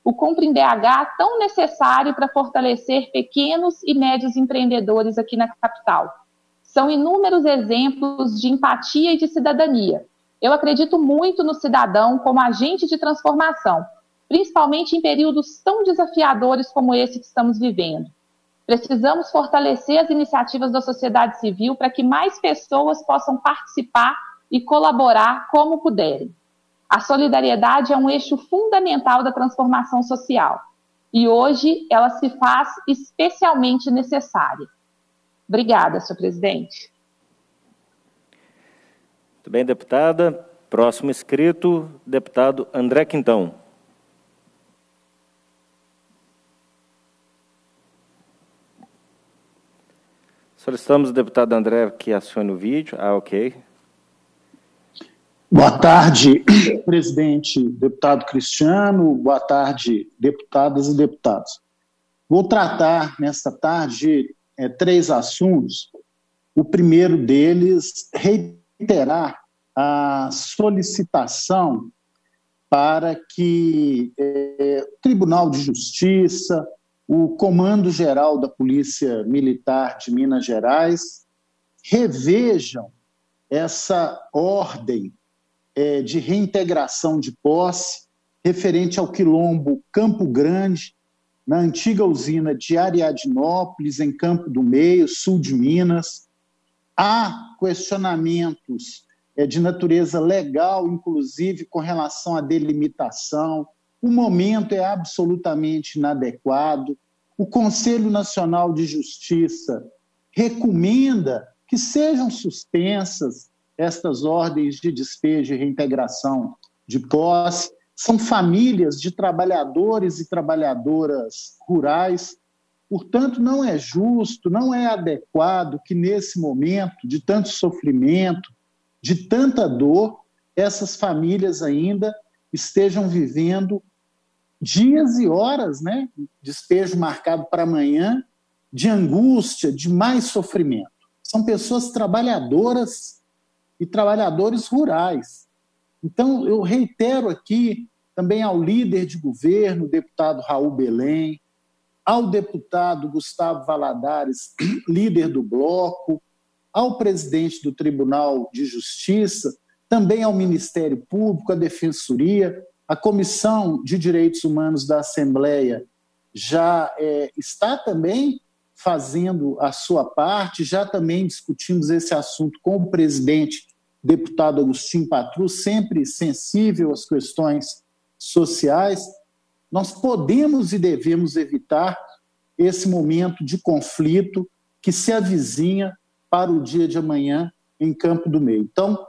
o Compre em BH tão necessário para fortalecer pequenos e médios empreendedores aqui na capital. São inúmeros exemplos de empatia e de cidadania. Eu acredito muito no cidadão como agente de transformação, principalmente em períodos tão desafiadores como esse que estamos vivendo. Precisamos fortalecer as iniciativas da sociedade civil para que mais pessoas possam participar e colaborar como puderem. A solidariedade é um eixo fundamental da transformação social e hoje ela se faz especialmente necessária. Obrigada, senhor presidente. Muito bem, deputada. Próximo inscrito, deputado André Quintão. Solicitamos o deputado André que acione o vídeo. Ah, ok. Boa tarde, presidente, deputado Cristiano. Boa tarde, deputadas e deputados. Vou tratar nesta tarde é, três assuntos. O primeiro deles, reiterar a solicitação para que é, o Tribunal de Justiça, o Comando Geral da Polícia Militar de Minas Gerais revejam essa ordem é, de reintegração de posse referente ao quilombo Campo Grande, na antiga usina de Ariadnópolis, em Campo do Meio, sul de Minas. Há questionamentos é, de natureza legal, inclusive com relação à delimitação. O momento é absolutamente inadequado. o Conselho Nacional de Justiça recomenda que sejam suspensas estas ordens de despejo e reintegração de posse. São famílias de trabalhadores e trabalhadoras rurais. Portanto, não é justo, não é adequado que, nesse momento de tanto sofrimento, de tanta dor, essas famílias ainda estejam vivendo dias e horas, né? Despejo marcado para amanhã, de angústia, de mais sofrimento. São pessoas trabalhadoras e trabalhadores rurais. Então, eu reitero aqui também ao líder de governo, deputado Raul Belém, ao deputado Gustavo Valadares, líder do bloco, ao presidente do Tribunal de Justiça, também ao Ministério Público, à Defensoria, a Comissão de Direitos Humanos da Assembleia já é, está também fazendo a sua parte, já também discutimos esse assunto com o presidente, deputado Agostinho Patru, sempre sensível às questões sociais. Nós podemos e devemos evitar esse momento de conflito que se avizinha para o dia de amanhã em Campo do Meio. Então,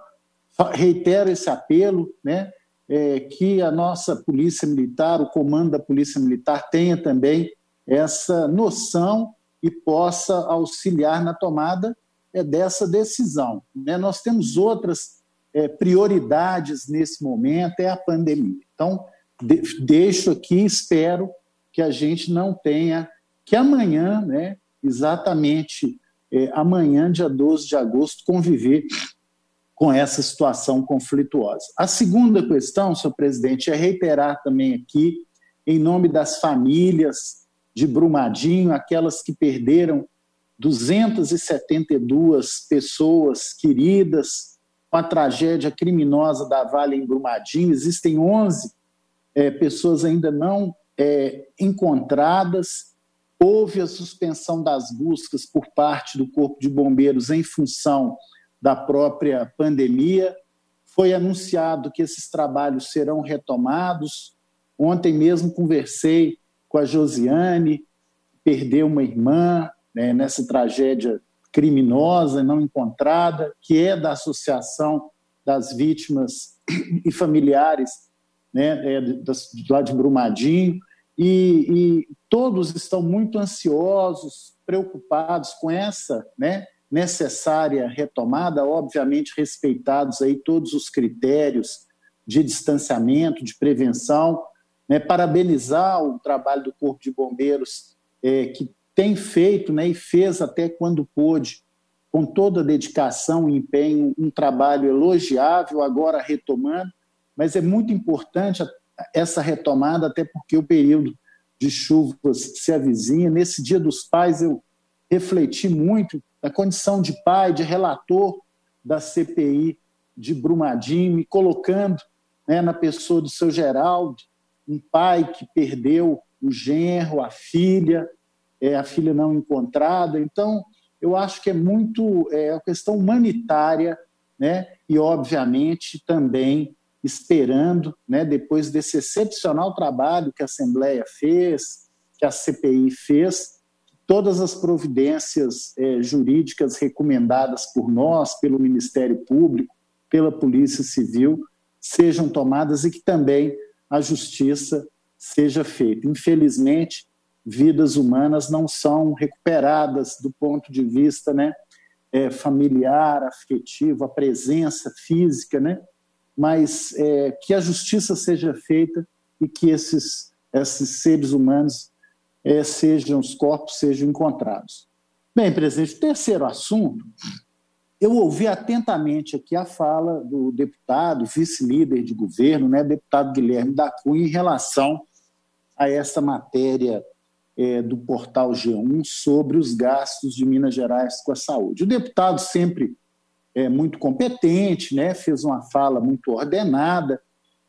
reitero esse apelo, né, é, que a nossa Polícia Militar, o comando da Polícia Militar, tenha também essa noção e possa auxiliar na tomada é, dessa decisão. Né? Nós temos outras é, prioridades nesse momento, é a pandemia. Então, de, deixo aqui, espero que a gente não tenha, que amanhã, né, exatamente é, amanhã, dia 12 de agosto, conviver com essa situação conflituosa. A segunda questão, senhor presidente, é reiterar também aqui, em nome das famílias de Brumadinho, aquelas que perderam 272 pessoas queridas com a tragédia criminosa da Vale em Brumadinho. Existem 11 é, pessoas ainda não é, encontradas. Houve a suspensão das buscas por parte do Corpo de Bombeiros em função da própria pandemia. Foi anunciado que esses trabalhos serão retomados. Ontem mesmo conversei com a Josiane, perdeu uma irmã né, nessa tragédia criminosa não encontrada, que é da Associação das Vítimas e Familiares né, é, lá de Brumadinho, e, e, todos estão muito ansiosos, preocupados com essa né, necessária retomada, obviamente respeitados aí todos os critérios de distanciamento, de prevenção, né, parabenizar o trabalho do Corpo de Bombeiros é, que tem feito né, e fez até quando pôde, com toda dedicação e empenho, um trabalho elogiável, agora retomando, mas é muito importante essa retomada, até porque o período de chuvas se avizinha. Nesse Dia dos Pais, eu refleti muito na condição de pai, de relator da CPI de Brumadinho, me colocando né, na pessoa do seu Geraldo, um pai que perdeu o genro, a filha, é, a filha não encontrada. Então, eu acho que é muito é, a questão humanitária, né? E obviamente também esperando, né? Depois desse excepcional trabalho que a Assembleia fez, que a CPI fez, todas as providências é, jurídicas recomendadas por nós, pelo Ministério Público, pela Polícia Civil, sejam tomadas e que também a justiça seja feita. Infelizmente, vidas humanas não são recuperadas do ponto de vista né, é, familiar, afetivo, a presença física, né? mas é, que a justiça seja feita e que esses, esses seres humanos é, sejam os corpos sejam encontrados. Bem, presidente, o terceiro assunto, eu ouvi atentamente aqui a fala do deputado, vice-líder de governo, né, deputado Guilherme da Cunha, em relação a essa matéria é, do portal G1 sobre os gastos de Minas Gerais com a saúde. O deputado sempre é muito competente, né, fez uma fala muito ordenada,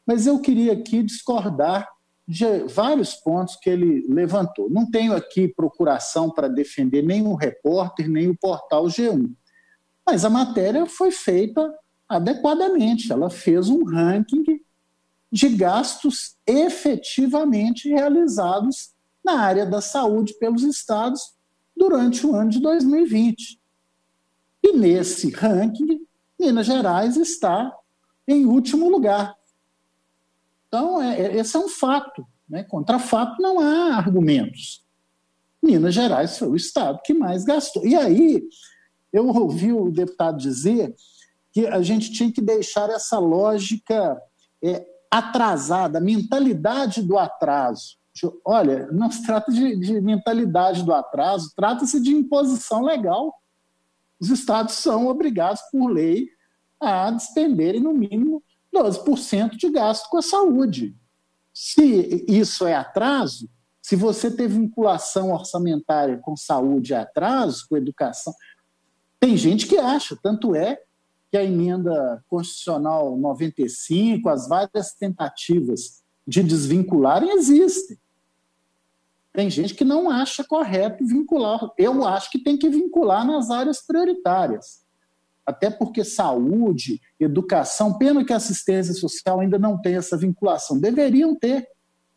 mas eu queria aqui discordar de vários pontos que ele levantou. Não tenho aqui procuração para defender nem o repórter, nem o portal G1. Mas a matéria foi feita adequadamente. Ela fez um ranking de gastos efetivamente realizados na área da saúde pelos estados durante o ano de 2020. E nesse ranking, Minas Gerais está em último lugar. Então, é, é, esse é um fato. Né? Contra fato, não há argumentos. Minas Gerais foi o estado que mais gastou. E aí, eu ouvi o deputado dizer que a gente tinha que deixar essa lógica é, atrasada, a mentalidade do atraso. Olha, não se trata de, de mentalidade do atraso, trata-se de imposição legal. Os estados são obrigados, por lei, a despenderem no mínimo 12% de gasto com a saúde. Se isso é atraso, se você ter vinculação orçamentária com saúde é atraso, com educação, tem gente que acha, tanto é que a emenda constitucional 95, as várias tentativas de desvincularem existem. Tem gente que não acha correto vincular. Eu acho que tem que vincular nas áreas prioritárias. Até porque saúde, educação, pena que a assistência social ainda não tem essa vinculação. Deveriam ter,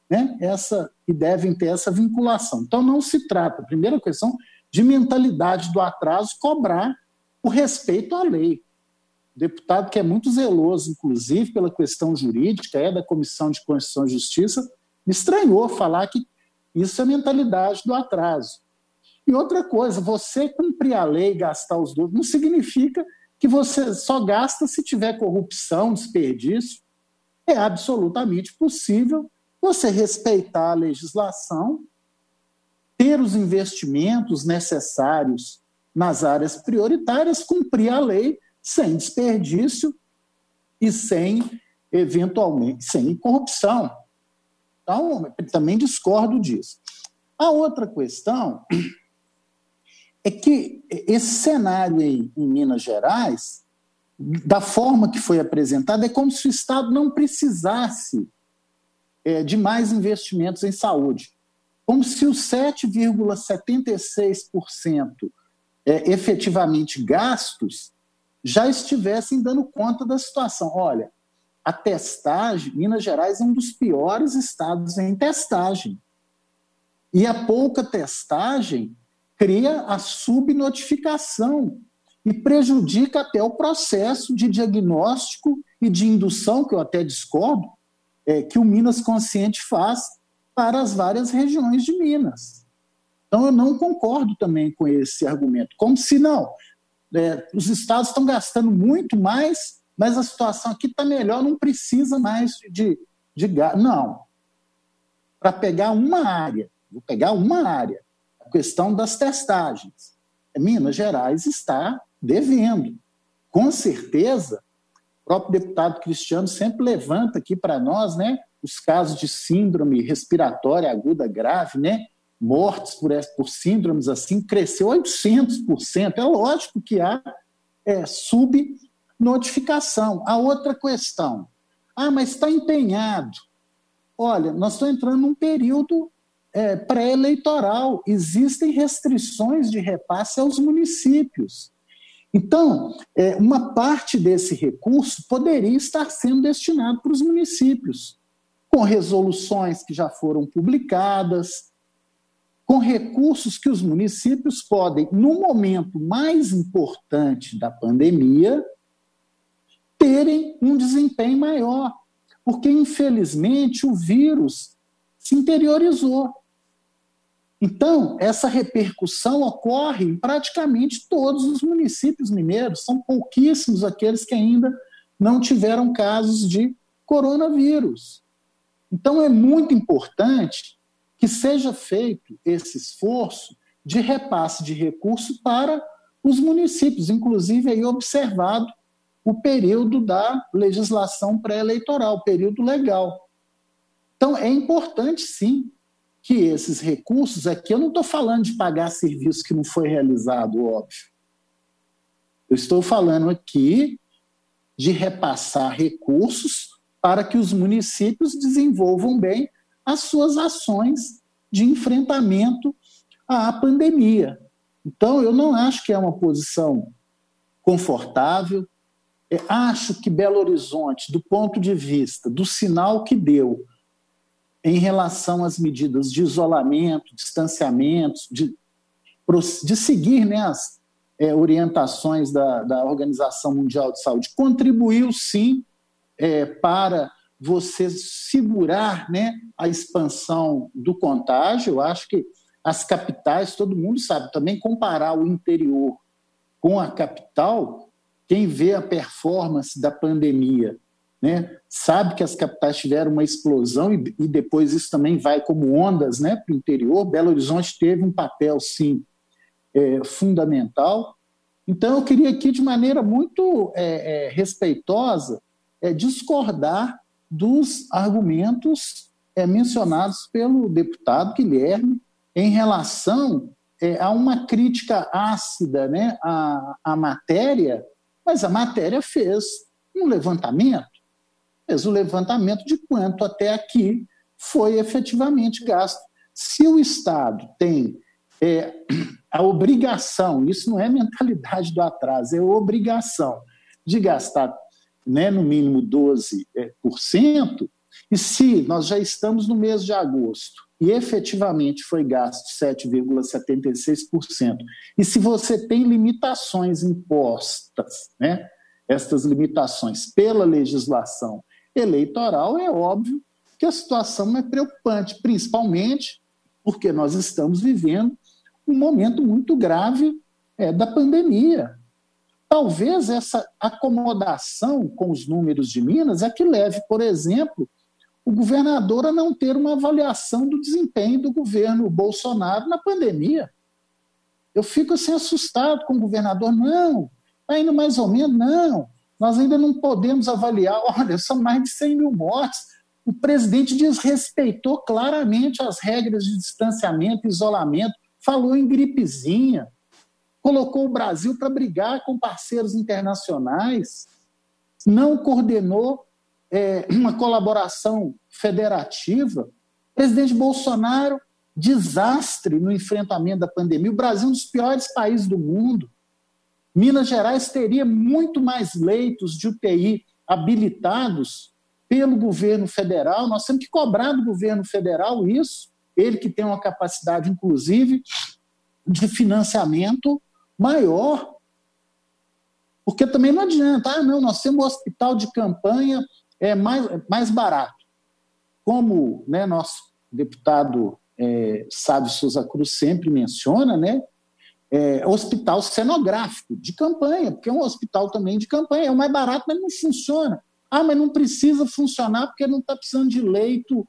né? Essa e devem ter essa vinculação. Então não se trata, primeira questão, de mentalidade do atraso cobrar o respeito à lei deputado que é muito zeloso, inclusive, pela questão jurídica, é da Comissão de Constituição e Justiça, me estranhou falar que isso é mentalidade do atraso. E outra coisa, você cumprir a lei e gastar os dois, não significa que você só gasta se tiver corrupção, desperdício. É absolutamente possível você respeitar a legislação, ter os investimentos necessários nas áreas prioritárias, cumprir a lei sem desperdício e sem, eventualmente, sem corrupção. Então, também discordo disso. A outra questão é que esse cenário em, em Minas Gerais, da forma que foi apresentado, é como se o Estado não precisasse é, de mais investimentos em saúde. Como se os 7,76% é, efetivamente gastos já estivessem dando conta da situação. Olha, a testagem, Minas Gerais é um dos piores estados em testagem. E a pouca testagem cria a subnotificação e prejudica até o processo de diagnóstico e de indução, que eu até discordo, é, que o Minas Consciente faz para as várias regiões de Minas. Então, eu não concordo também com esse argumento. Como se não, é, os estados estão gastando muito mais, mas a situação aqui está melhor, não precisa mais de, de Não. Para pegar uma área, vou pegar uma área, a questão das testagens. Minas Gerais está devendo. Com certeza, o próprio deputado Cristiano sempre levanta aqui para nós né, os casos de síndrome respiratória aguda grave, né? mortes por, por síndromes assim cresceu 800%. É lógico que há é, subnotificação. A outra questão, ah, mas está empenhado. Olha, nós estamos entrando num período é, pré-eleitoral, existem restrições de repasse aos municípios. Então, é, uma parte desse recurso poderia estar sendo destinado para os municípios, com resoluções que já foram publicadas, com recursos que os municípios podem, no momento mais importante da pandemia, terem um desempenho maior. Porque, infelizmente, o vírus se interiorizou. Então, essa repercussão ocorre em praticamente todos os municípios mineiros. São pouquíssimos aqueles que ainda não tiveram casos de coronavírus. Então, é muito importante que seja feito esse esforço de repasse de recursos para os municípios, inclusive aí observado o período da legislação pré-eleitoral, período legal. Então, é importante, sim, que esses recursos, aqui eu não estou falando de pagar serviço que não foi realizado, óbvio. Eu estou falando aqui de repassar recursos para que os municípios desenvolvam bem as suas ações de enfrentamento à pandemia. Então, eu não acho que é uma posição confortável. É, acho que Belo Horizonte, do ponto de vista do sinal que deu em relação às medidas de isolamento, distanciamento, de, de seguir né, as é, orientações da, da Organização Mundial de Saúde, contribuiu sim é, para você segurar né, a expansão do contágio. Eu acho que as capitais, todo mundo sabe, também comparar o interior com a capital, quem vê a performance da pandemia né, sabe que as capitais tiveram uma explosão e, e depois isso também vai como ondas né, para o interior. Belo Horizonte teve um papel, sim, é, fundamental. Então, eu queria aqui, de maneira muito é, é, respeitosa, é, discordar dos argumentos é, mencionados pelo deputado Guilherme em relação é, a uma crítica ácida né, à, à matéria, mas a matéria fez um levantamento, fez o um levantamento de quanto até aqui foi efetivamente gasto. Se o Estado tem é, a obrigação, isso não é mentalidade do atraso, é obrigação de gastar né, no mínimo 12%, é, e se nós já estamos no mês de agosto e efetivamente foi gasto 7,76%, e se você tem limitações impostas, né, estas limitações pela legislação eleitoral, é óbvio que a situação é preocupante, principalmente porque nós estamos vivendo um momento muito grave é, da pandemia. Talvez essa acomodação com os números de Minas é que leve, por exemplo, o governador a não ter uma avaliação do desempenho do governo Bolsonaro na pandemia. Eu fico assim assustado com o governador. Não, está indo mais ou menos. Não, nós ainda não podemos avaliar. Olha, são mais de 100 mil mortes. O presidente desrespeitou claramente as regras de distanciamento, isolamento, falou em gripezinha, colocou o Brasil para brigar com parceiros internacionais, não coordenou é, uma colaboração federativa. Presidente Bolsonaro, desastre no enfrentamento da pandemia. O Brasil é um dos piores países do mundo. Minas Gerais teria muito mais leitos de UTI habilitados pelo governo federal. Nós temos que cobrar do governo federal isso ele que tem uma capacidade, inclusive, de financiamento maior. Porque também não adianta, ah, não, nós temos um hospital de campanha é mais, mais barato. Como né, nosso deputado é, Sábio Souza Cruz sempre menciona, né, é, hospital cenográfico de campanha, porque é um hospital também de campanha, é o mais barato, mas não funciona. Ah, mas não precisa funcionar porque não está precisando de leito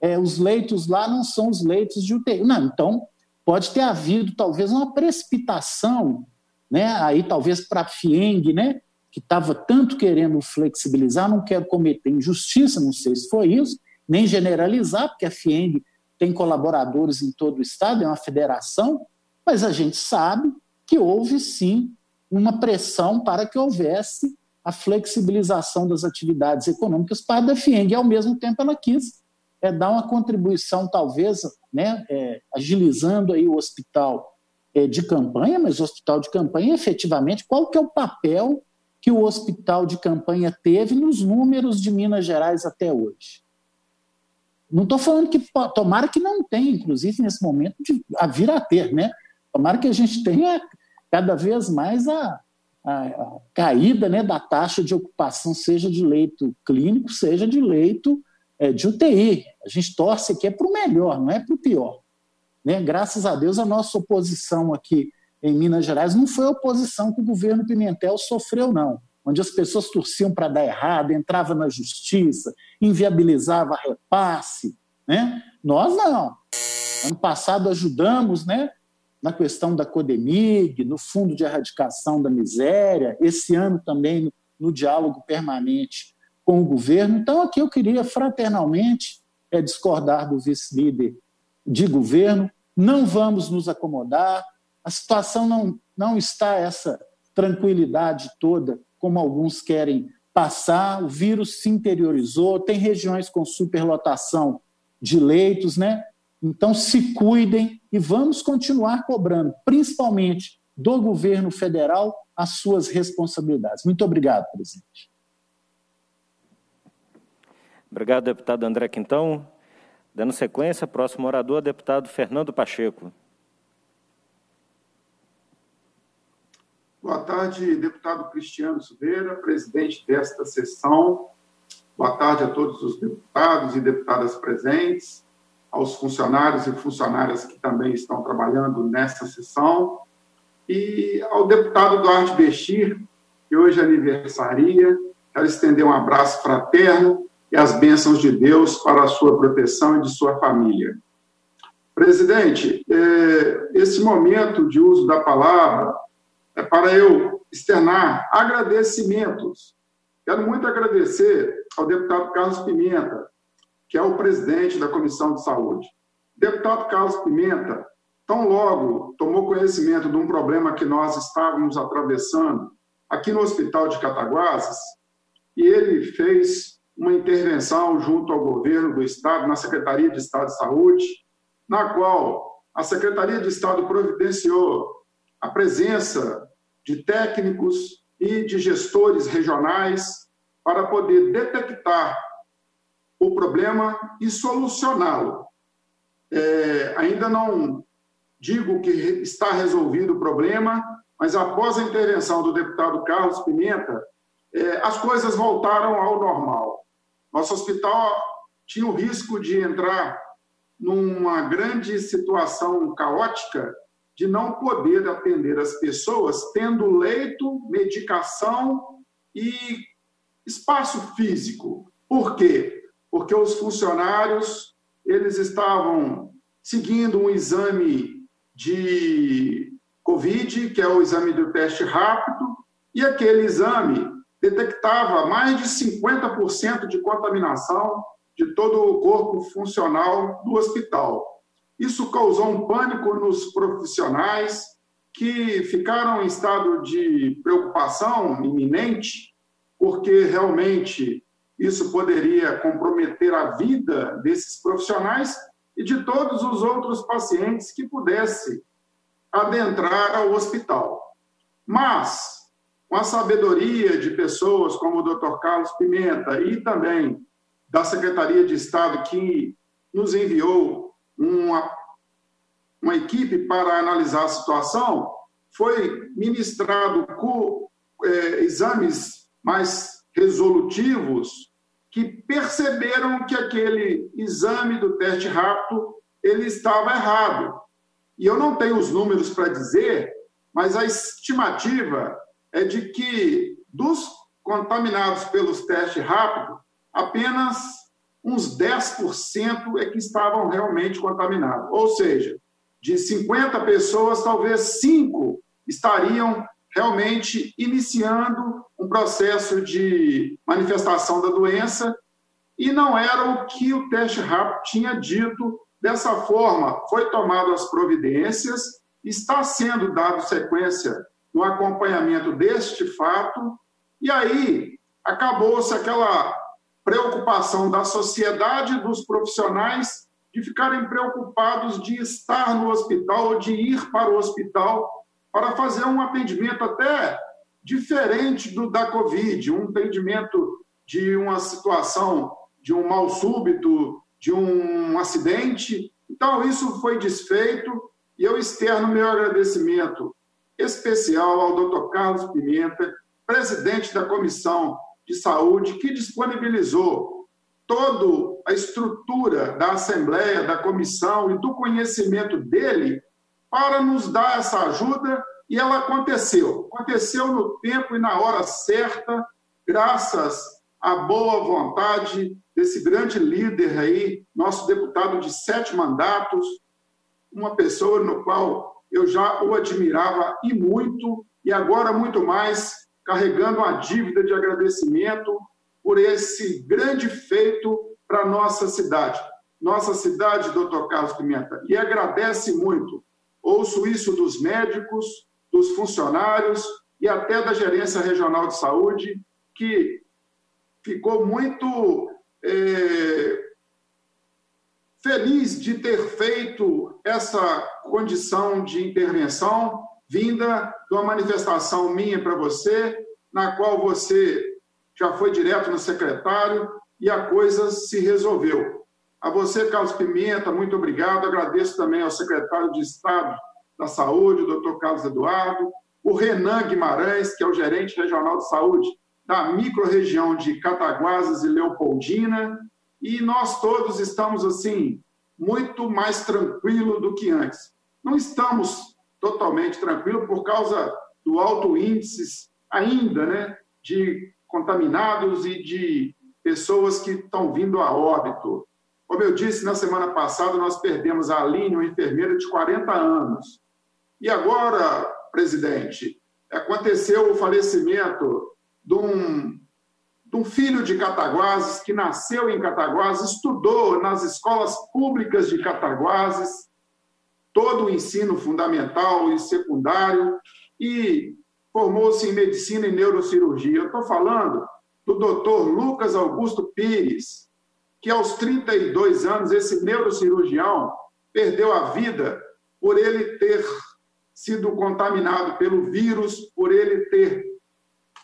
é, os leitos lá não são os leitos de UTI. Não, então pode ter havido talvez uma precipitação, né? Aí talvez para a FIENG, né? Que estava tanto querendo flexibilizar, não quero cometer injustiça, não sei se foi isso, nem generalizar, porque a FIENG tem colaboradores em todo o estado, é uma federação, mas a gente sabe que houve sim uma pressão para que houvesse a flexibilização das atividades econômicas para a FIENG, e ao mesmo tempo ela quis é dar uma contribuição, talvez, né, é, agilizando aí o hospital é, de campanha, mas o hospital de campanha, efetivamente, qual que é o papel que o hospital de campanha teve nos números de Minas Gerais até hoje? Não estou falando que tomara que não tenha, inclusive nesse momento, de, a vir a ter, né? Tomara que a gente tenha cada vez mais a, a, a caída né, da taxa de ocupação, seja de leito clínico, seja de leito é, de UTI. A gente torce aqui é para o melhor, não é para o pior. Né? Graças a Deus, a nossa oposição aqui em Minas Gerais não foi a oposição que o governo Pimentel sofreu, não. Onde as pessoas torciam para dar errado, entrava na justiça, inviabilizava repasse. Né? Nós não. Ano passado ajudamos né, na questão da Codemig, no Fundo de Erradicação da Miséria, esse ano também no, no diálogo permanente com o governo. Então, aqui eu queria fraternalmente é, discordar do vice-líder de governo. Não vamos nos acomodar. A situação não, não está essa tranquilidade toda como alguns querem passar. O vírus se interiorizou, tem regiões com superlotação de leitos, né? Então se cuidem e vamos continuar cobrando, principalmente do governo federal, as suas responsabilidades. Muito obrigado, presidente. Obrigado, deputado André Quintão. Dando sequência, próximo orador, deputado Fernando Pacheco. Boa tarde, deputado Cristiano Silveira, presidente desta sessão. Boa tarde a todos os deputados e deputadas presentes, aos funcionários e funcionárias que também estão trabalhando nesta sessão, e ao deputado Duarte Bestir, que hoje aniversaria. Quero estender um abraço fraterno e as bênçãos de Deus para a sua proteção e de sua família. Presidente, é, esse momento de uso da palavra é para eu externar agradecimentos. Quero muito agradecer ao deputado Carlos Pimenta, que é o presidente da Comissão de Saúde. Deputado Carlos Pimenta, tão logo tomou conhecimento de um problema que nós estávamos atravessando aqui no Hospital de Cataguases, e ele fez uma intervenção junto ao governo do Estado, na Secretaria de Estado de Saúde, na qual a Secretaria de Estado providenciou a presença de técnicos e de gestores regionais para poder detectar o problema e solucioná-lo. É, ainda não digo que está resolvido o problema, mas após a intervenção do deputado Carlos Pimenta, é, as coisas voltaram ao normal. Nosso hospital tinha o risco de entrar numa grande situação caótica de não poder atender as pessoas tendo leito, medicação e espaço físico. Por quê? Porque os funcionários eles estavam seguindo um exame de COVID, que é o exame do teste rápido, e aquele exame detectava mais de 50% de contaminação de todo o corpo funcional do hospital. Isso causou um pânico nos profissionais que ficaram em estado de preocupação iminente, porque realmente isso poderia comprometer a vida desses profissionais e de todos os outros pacientes que pudessem adentrar ao hospital. Mas, com a sabedoria de pessoas como o Dr. Carlos Pimenta e também da Secretaria de Estado, que nos enviou uma, uma equipe para analisar a situação, foi ministrado com é, exames mais resolutivos que perceberam que aquele exame do teste rápido ele estava errado. E eu não tenho os números para dizer, mas a estimativa é de que dos contaminados pelos testes rápidos, apenas uns 10% é que estavam realmente contaminados. Ou seja, de 50 pessoas, talvez 5 estariam realmente iniciando um processo de manifestação da doença e não era o que o teste rápido tinha dito Dessa forma, foi tomado as providências, está sendo dado sequência no acompanhamento deste fato, e aí acabou-se aquela preocupação da sociedade, dos profissionais, de ficarem preocupados de estar no hospital de ir para o hospital para fazer um atendimento até diferente do da Covid, um atendimento de uma situação de um mal súbito, de um acidente. Então, isso foi desfeito e eu externo meu agradecimento especial ao Dr. Carlos Pimenta, presidente da Comissão de Saúde, que disponibilizou toda a estrutura da Assembleia, da comissão e do conhecimento dele para nos dar essa ajuda e ela aconteceu. Aconteceu no tempo e na hora certa, graças à boa vontade desse grande líder aí, nosso deputado de sete mandatos, uma pessoa no qual eu já o admirava e muito, e agora muito mais, carregando uma dívida de agradecimento por esse grande feito para a nossa cidade. Nossa cidade, doutor Carlos Pimenta, e agradece muito. Ouço isso dos médicos, dos funcionários e até da gerência regional de saúde, que ficou muito é, feliz de ter feito essa condição de intervenção vinda de uma manifestação minha para você, na qual você já foi direto no secretário e a coisa se resolveu. A você, Carlos Pimenta, muito obrigado. Agradeço também ao secretário de Estado da Saúde, o doutor Carlos Eduardo, o Renan Guimarães, que é o gerente regional de saúde da microrregião de Cataguases e Leopoldina, e nós todos estamos assim muito mais tranquilo do que antes. Não estamos totalmente tranquilos por causa do alto índice ainda, né, de contaminados e de pessoas que estão vindo a óbito. Como eu disse na semana passada, nós perdemos a Aline, uma enfermeira de 40 anos. E agora, presidente, aconteceu o falecimento de um, de um filho de Cataguases, que nasceu em Cataguases, estudou nas escolas públicas de Cataguases, todo o ensino fundamental e secundário, e formou-se em medicina e neurocirurgia. Eu estou falando do doutor Lucas Augusto Pires, que aos 32 anos, esse neurocirurgião perdeu a vida por ele ter sido contaminado pelo vírus, por ele ter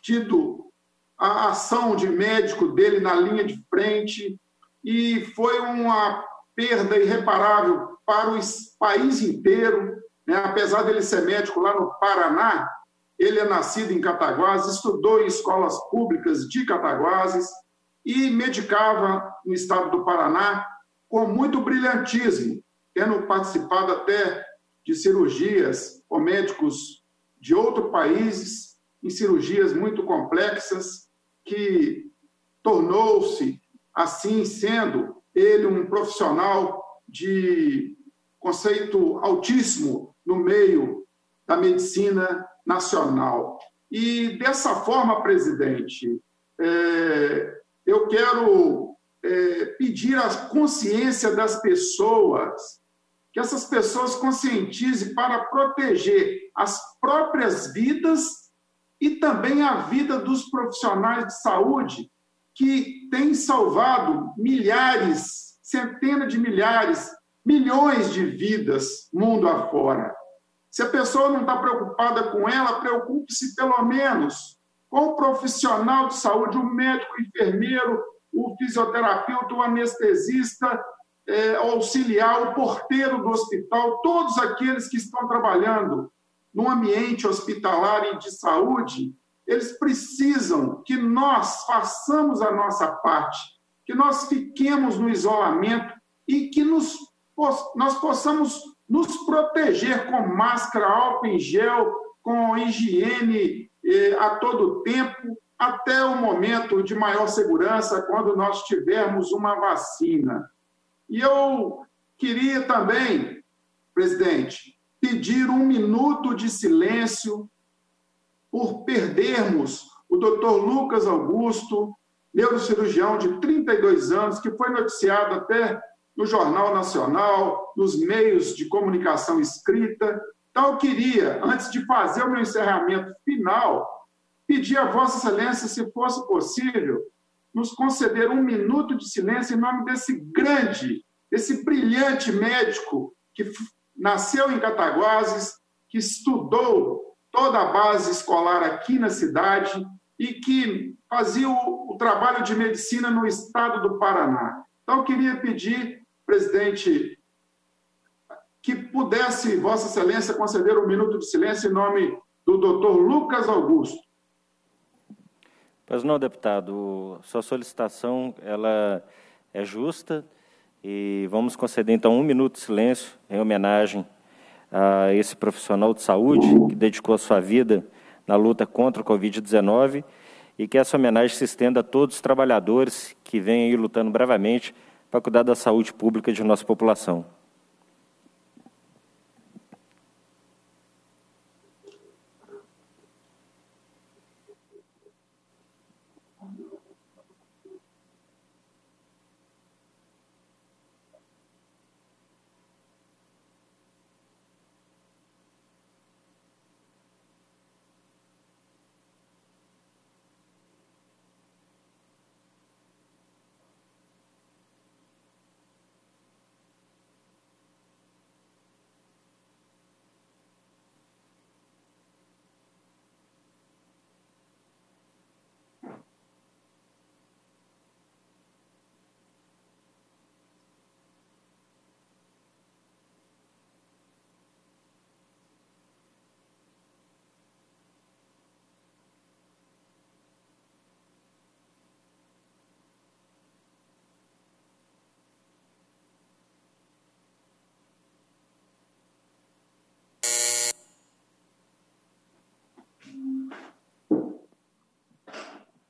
tido a ação de médico dele na linha de frente, e foi uma perda irreparável para o país inteiro. Né? Apesar dele ser médico lá no Paraná, ele é nascido em Cataguases, estudou em escolas públicas de Cataguases e medicava no estado do Paraná com muito brilhantismo, tendo participado até de cirurgias com médicos de outros países, em cirurgias muito complexas, que tornou-se, assim sendo, ele um profissional de conceito altíssimo no meio da medicina nacional. E dessa forma, presidente, é, eu quero é, pedir a consciência das pessoas que essas pessoas conscientizem para proteger as próprias vidas e também a vida dos profissionais de saúde que têm salvado milhares, centenas de milhares, milhões de vidas mundo afora. Se a pessoa não está preocupada com ela, preocupe-se pelo menos com o profissional de saúde, o médico, o enfermeiro, o fisioterapeuta, o anestesista, é, auxiliar, o porteiro do hospital, todos aqueles que estão trabalhando no ambiente hospitalar e de saúde, eles precisam que nós façamos a nossa parte, que nós fiquemos no isolamento e que nos, nós possamos nos proteger com máscara, álcool em gel, com higiene eh, a todo tempo, até o momento de maior segurança, quando nós tivermos uma vacina. E eu queria também, presidente, pedir um minuto de silêncio por perdermos o doutor Lucas Augusto, neurocirurgião de 32 anos, que foi noticiado até no Jornal Nacional, nos meios de comunicação escrita. Então, eu queria, antes de fazer o meu encerramento final, pedir a Vossa Excelência, se fosse possível, nos conceder um minuto de silêncio em nome desse grande, desse brilhante médico que nasceu em Cataguases, que estudou toda a base escolar aqui na cidade e que fazia o, o trabalho de medicina no estado do Paraná. Então, eu queria pedir, presidente, que pudesse Vossa Excelência conceder um minuto de silêncio em nome do doutor Lucas Augusto. Pois não, deputado. Sua solicitação ela é justa e vamos conceder então um minuto de silêncio em homenagem a esse profissional de saúde que dedicou a sua vida na luta contra o Covid-19 e que essa homenagem se estenda a todos os trabalhadores que vêm aí lutando bravamente para cuidar da saúde pública de nossa população.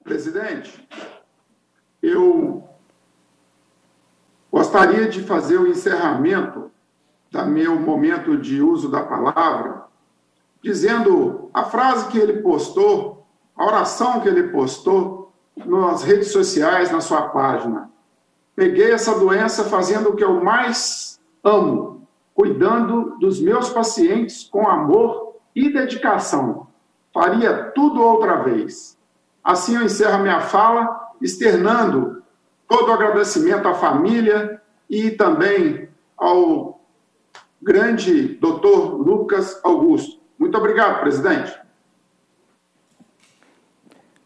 Presidente, eu gostaria de fazer o encerramento do meu momento de uso da palavra, dizendo a frase que ele postou, a oração que ele postou nas redes sociais, na sua página. Peguei essa doença fazendo o que eu mais amo, cuidando dos meus pacientes com amor e dedicação. Faria tudo outra vez. Assim eu encerro a minha fala, externando todo o agradecimento à família e também ao grande doutor Lucas Augusto. Muito obrigado, presidente.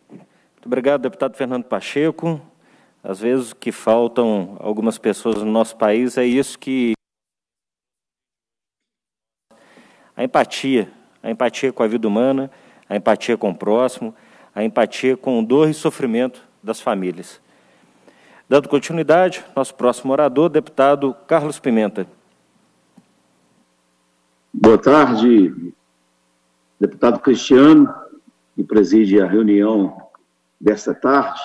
Muito obrigado, deputado Fernando Pacheco. Às vezes que faltam algumas pessoas no nosso país é isso que a empatia, a empatia com a vida humana, a empatia com o próximo, a empatia com dor e sofrimento das famílias. Dando continuidade, nosso próximo orador, deputado Carlos Pimenta. Boa tarde, deputado Cristiano, que preside a reunião desta tarde.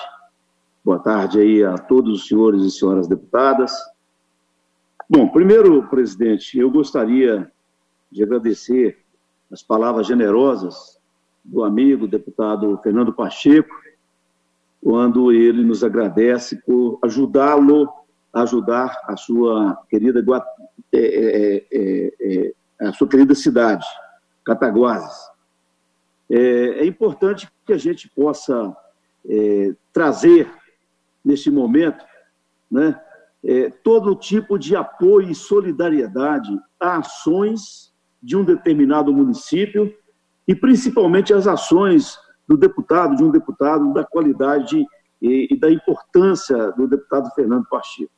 Boa tarde aí a todos os senhores e senhoras deputadas. Bom, primeiro, presidente, eu gostaria de agradecer as palavras generosas do amigo deputado Fernando Pacheco, quando ele nos agradece por ajudá-lo a ajudar a sua querida é, é, é, é, a sua querida cidade, Cataguases. É, é importante que a gente possa é, trazer neste momento, né, é, todo tipo de apoio e solidariedade a ações de um determinado município e principalmente as ações do deputado, de um deputado, da qualidade e, e da importância do deputado Fernando Pacheco.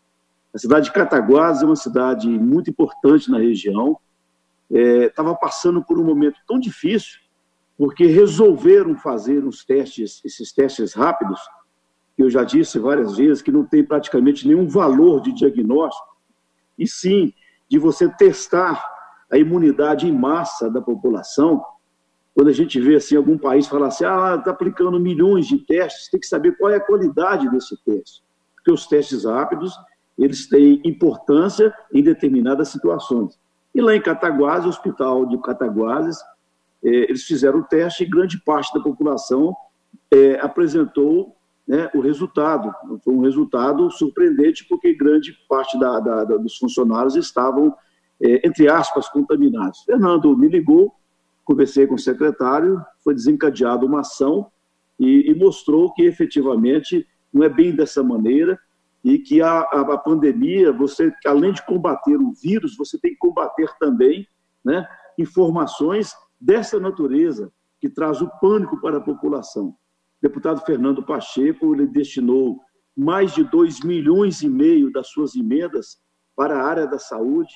A cidade de Cataguases é uma cidade muito importante na região, estava é, passando por um momento tão difícil, porque resolveram fazer uns testes, esses testes rápidos, que eu já disse várias vezes, que não tem praticamente nenhum valor de diagnóstico, e sim de você testar a imunidade em massa da população. Quando a gente vê assim algum país falar assim, ah, está aplicando milhões de testes, tem que saber qual é a qualidade desse teste, porque os testes rápidos eles têm importância em determinadas situações. E lá em Cataguases, o hospital de Cataguases, eh, eles fizeram o teste e grande parte da população eh, apresentou né, o resultado. Foi um resultado surpreendente, porque grande parte da, da, da, dos funcionários estavam, é, entre aspas, contaminados. Fernando me ligou, conversei com o secretário, foi desencadeada uma ação e, e, mostrou que efetivamente não é bem dessa maneira e que a, a, a, pandemia, você, além de combater o vírus, você tem que combater também né, informações dessa natureza, que traz o pânico para a população. Deputado Fernando Pacheco ele destinou mais de 2 milhões e meio das suas emendas para a área da saúde,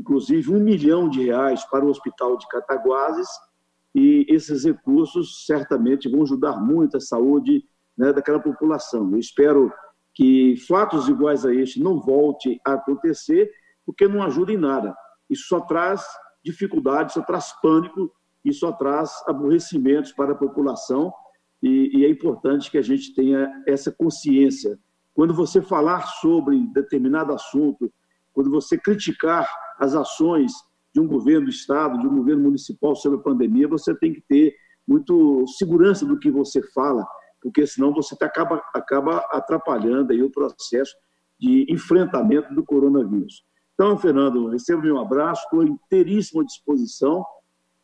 inclusive um milhão de reais para o Hospital de Cataguases, e esses recursos certamente vão ajudar muito a saúde né, daquela população. Eu espero que fatos iguais a este não voltem a acontecer, porque não ajuda em nada. Isso só traz dificuldade, só traz pânico e só traz aborrecimentos para a população e, e é importante que a gente tenha essa consciência. Quando você falar sobre determinado assunto, quando você criticar as ações de um governo do Estado, de um governo municipal sobre a pandemia, você tem que ter muito segurança do que você fala, porque senão você acaba, acaba atrapalhando aí o processo de enfrentamento do coronavírus. Então, Fernando, receba meu abraço, estou inteiríssimo à disposição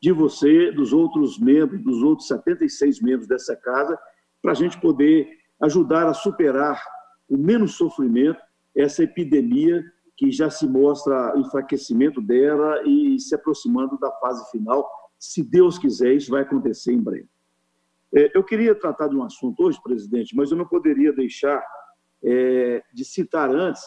de você, dos outros membros, dos outros 76 membros dessa casa, para a gente poder ajudar a superar com menos sofrimento essa epidemia que já se mostra o enfraquecimento dela e se aproximando da fase final. Se Deus quiser, isso vai acontecer em breve. É, eu queria tratar de um assunto hoje, presidente, mas eu não poderia deixar é, de citar antes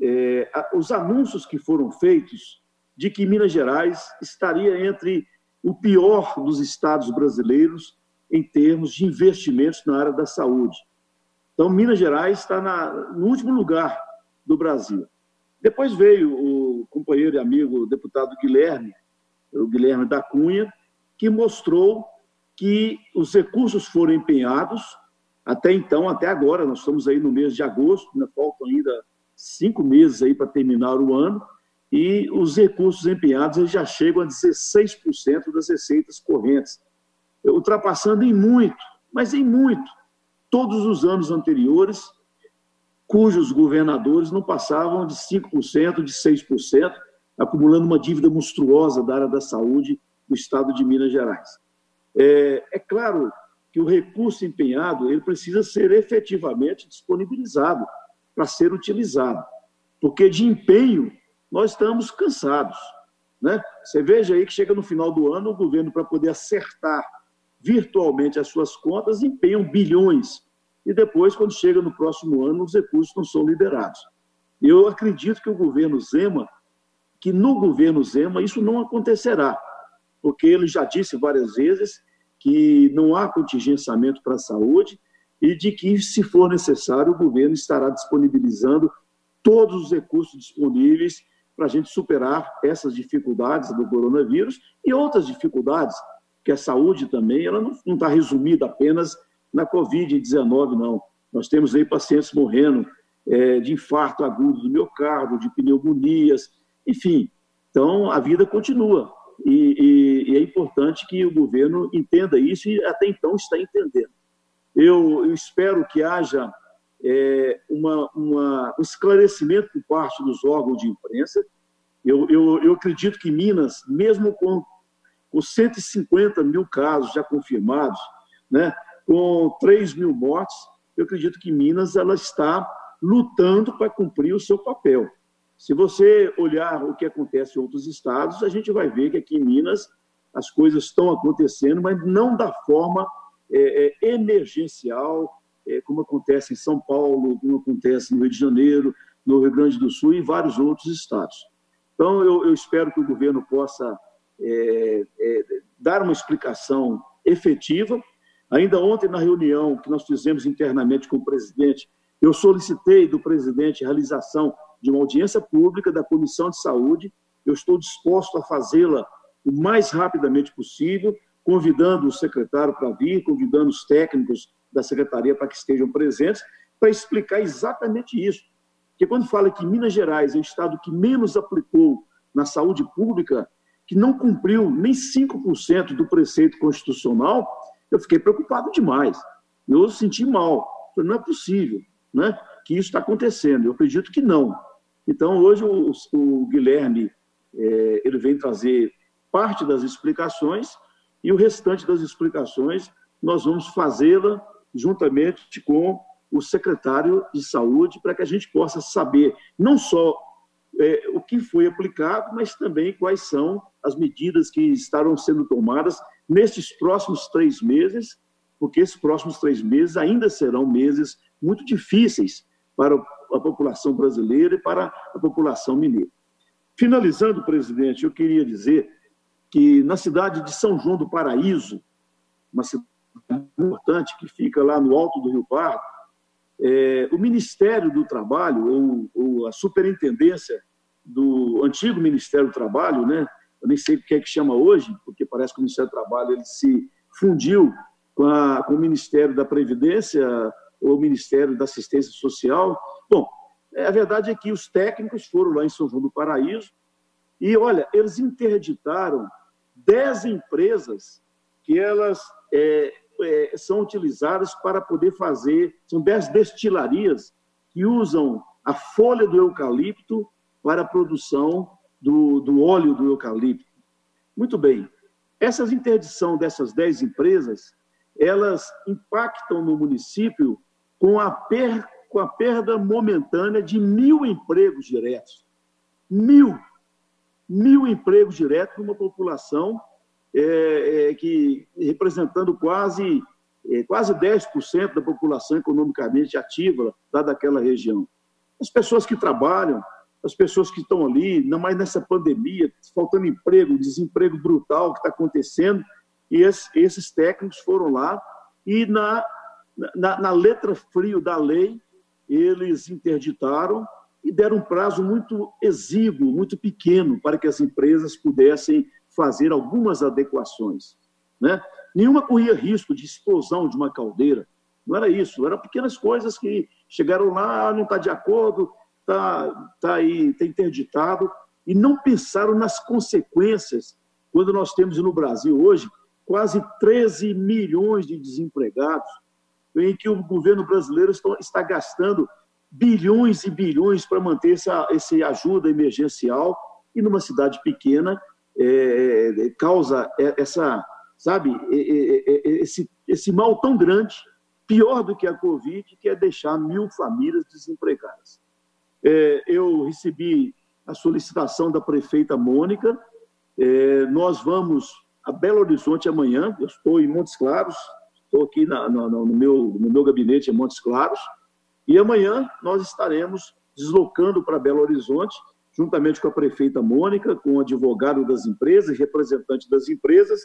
é, os anúncios que foram feitos de que Minas Gerais estaria entre o pior dos estados brasileiros em termos de investimentos na área da saúde. Então, Minas Gerais está na, no último lugar do Brasil. Depois veio o companheiro e amigo o deputado Guilherme, o Guilherme da Cunha, que mostrou que os recursos foram empenhados Até então, até agora, nós estamos aí no mês de agosto, né, faltam ainda cinco meses aí para terminar o ano, e os recursos empenhados já chegam a 16% das receitas correntes, ultrapassando em muito, mas em muito, todos os anos anteriores, cujos governadores não passavam de 5%, de 6%, acumulando uma dívida monstruosa da área da saúde do estado de Minas Gerais. É, é claro que o recurso empenhado ele precisa ser efetivamente disponibilizado para ser utilizado, porque de empenho nós estamos cansados. Né? Você veja aí que chega no final do ano, o governo, para poder acertar virtualmente as suas contas, empenham bilhões. E depois, quando chega no próximo ano, os recursos não são liberados. Eu acredito que o governo Zema, que no governo Zema isso não acontecerá, porque ele já disse várias vezes que não há contingenciamento para a saúde e de que, se for necessário, o governo estará disponibilizando todos os recursos disponíveis para a gente superar essas dificuldades do coronavírus e outras dificuldades, que a saúde também ela não está resumida apenas na Covid-19, não. Nós temos aí pacientes morrendo é, de infarto agudo do miocárdio, de pneumonias, enfim. Então, a vida continua. E, e, e, é importante que o governo entenda isso e até então está entendendo. Eu, eu espero que haja é, uma, uma, um esclarecimento por parte dos órgãos de imprensa. Eu, eu, eu acredito que Minas, mesmo com, com 150 mil casos já confirmados, né, com 3 mil mortes, eu acredito que Minas ela está lutando para cumprir o seu papel. Se você olhar o que acontece em outros estados, a gente vai ver que aqui em Minas as coisas estão acontecendo, mas não da forma é, é, emergencial, é, como acontece em São Paulo, como acontece no Rio de Janeiro, no Rio Grande do Sul e em vários outros estados. Então, eu, eu espero que o governo possa é, é, dar uma explicação efetiva. Ainda ontem, na reunião que nós fizemos internamente com o presidente, eu solicitei do presidente a realização de uma audiência pública da Comissão de Saúde. Eu estou disposto a fazê-la o mais rapidamente possível, convidando o secretário para vir, convidando os técnicos da secretaria para que estejam presentes, para explicar exatamente isso. Porque quando fala que Minas Gerais é o estado que menos aplicou na saúde pública, que não cumpriu nem 5% do preceito constitucional, eu fiquei preocupado demais. Eu senti mal. Não é possível né, que isso está acontecendo. Eu acredito que não. Então, hoje, o, o Guilherme é, ele vem trazer parte das explicações e o restante das explicações nós vamos fazê-la juntamente com o secretário de saúde para que a gente possa saber não só é, o que foi aplicado, mas também quais são as medidas que estarão sendo tomadas nesses próximos três meses, porque esses próximos três meses ainda serão meses muito difíceis para a população brasileira e para a população mineira. Finalizando, presidente, eu queria dizer que na cidade de São João do Paraíso, uma cidade importante que fica lá no alto do Rio Pardo, é, o Ministério do Trabalho, ou, ou, a superintendência do antigo Ministério do Trabalho, né? Eu nem sei o que é que chama hoje, porque parece que o Ministério do Trabalho ele se fundiu com, a, com o Ministério da Previdência ou o Ministério da Assistência Social. Bom, é, a verdade é que os técnicos foram lá em São João do Paraíso e, olha, eles interditaram 10 empresas que elas é, é, são utilizadas para poder fazer, são 10 destilarias que usam a folha do eucalipto para a produção do, do óleo do eucalipto. Muito bem, essas interdição dessas 10 empresas, elas impactam no município com a, per, com a perda momentânea de mil empregos diretos. Mil! Mil empregos diretos numa população é, é, que representando quase, é, quase 10% da população economicamente ativa lá daquela região. As pessoas que trabalham, as pessoas que estão ali, ainda mais nessa pandemia, faltando emprego, desemprego brutal que está acontecendo, e esses, esses, técnicos foram lá e na, na, na letra frio da lei eles interditaram e deram um prazo muito exíguo, muito pequeno, para que as empresas pudessem fazer algumas adequações. Né? Nenhuma corria risco de explosão de uma caldeira. Não era isso, eram pequenas coisas que chegaram lá, ah, não está de acordo, está tá aí, está interditado, e não pensaram nas consequências quando nós temos no Brasil hoje quase 13 milhões de desempregados, em que o governo brasileiro está gastando bilhões e bilhões para manter essa, essa ajuda emergencial e numa cidade pequena é, é causa essa, sabe, esse, esse mal tão grande, pior do que a Covid, que é deixar mil famílias desempregadas. É, eu recebi a solicitação da prefeita Mônica, é, nós vamos a Belo Horizonte amanhã, eu estou em Montes Claros, estou aqui na, no, no, meu, no meu gabinete em Montes Claros, e amanhã nós estaremos deslocando para Belo Horizonte, juntamente com a prefeita Mônica, com o advogado das empresas, representante das empresas,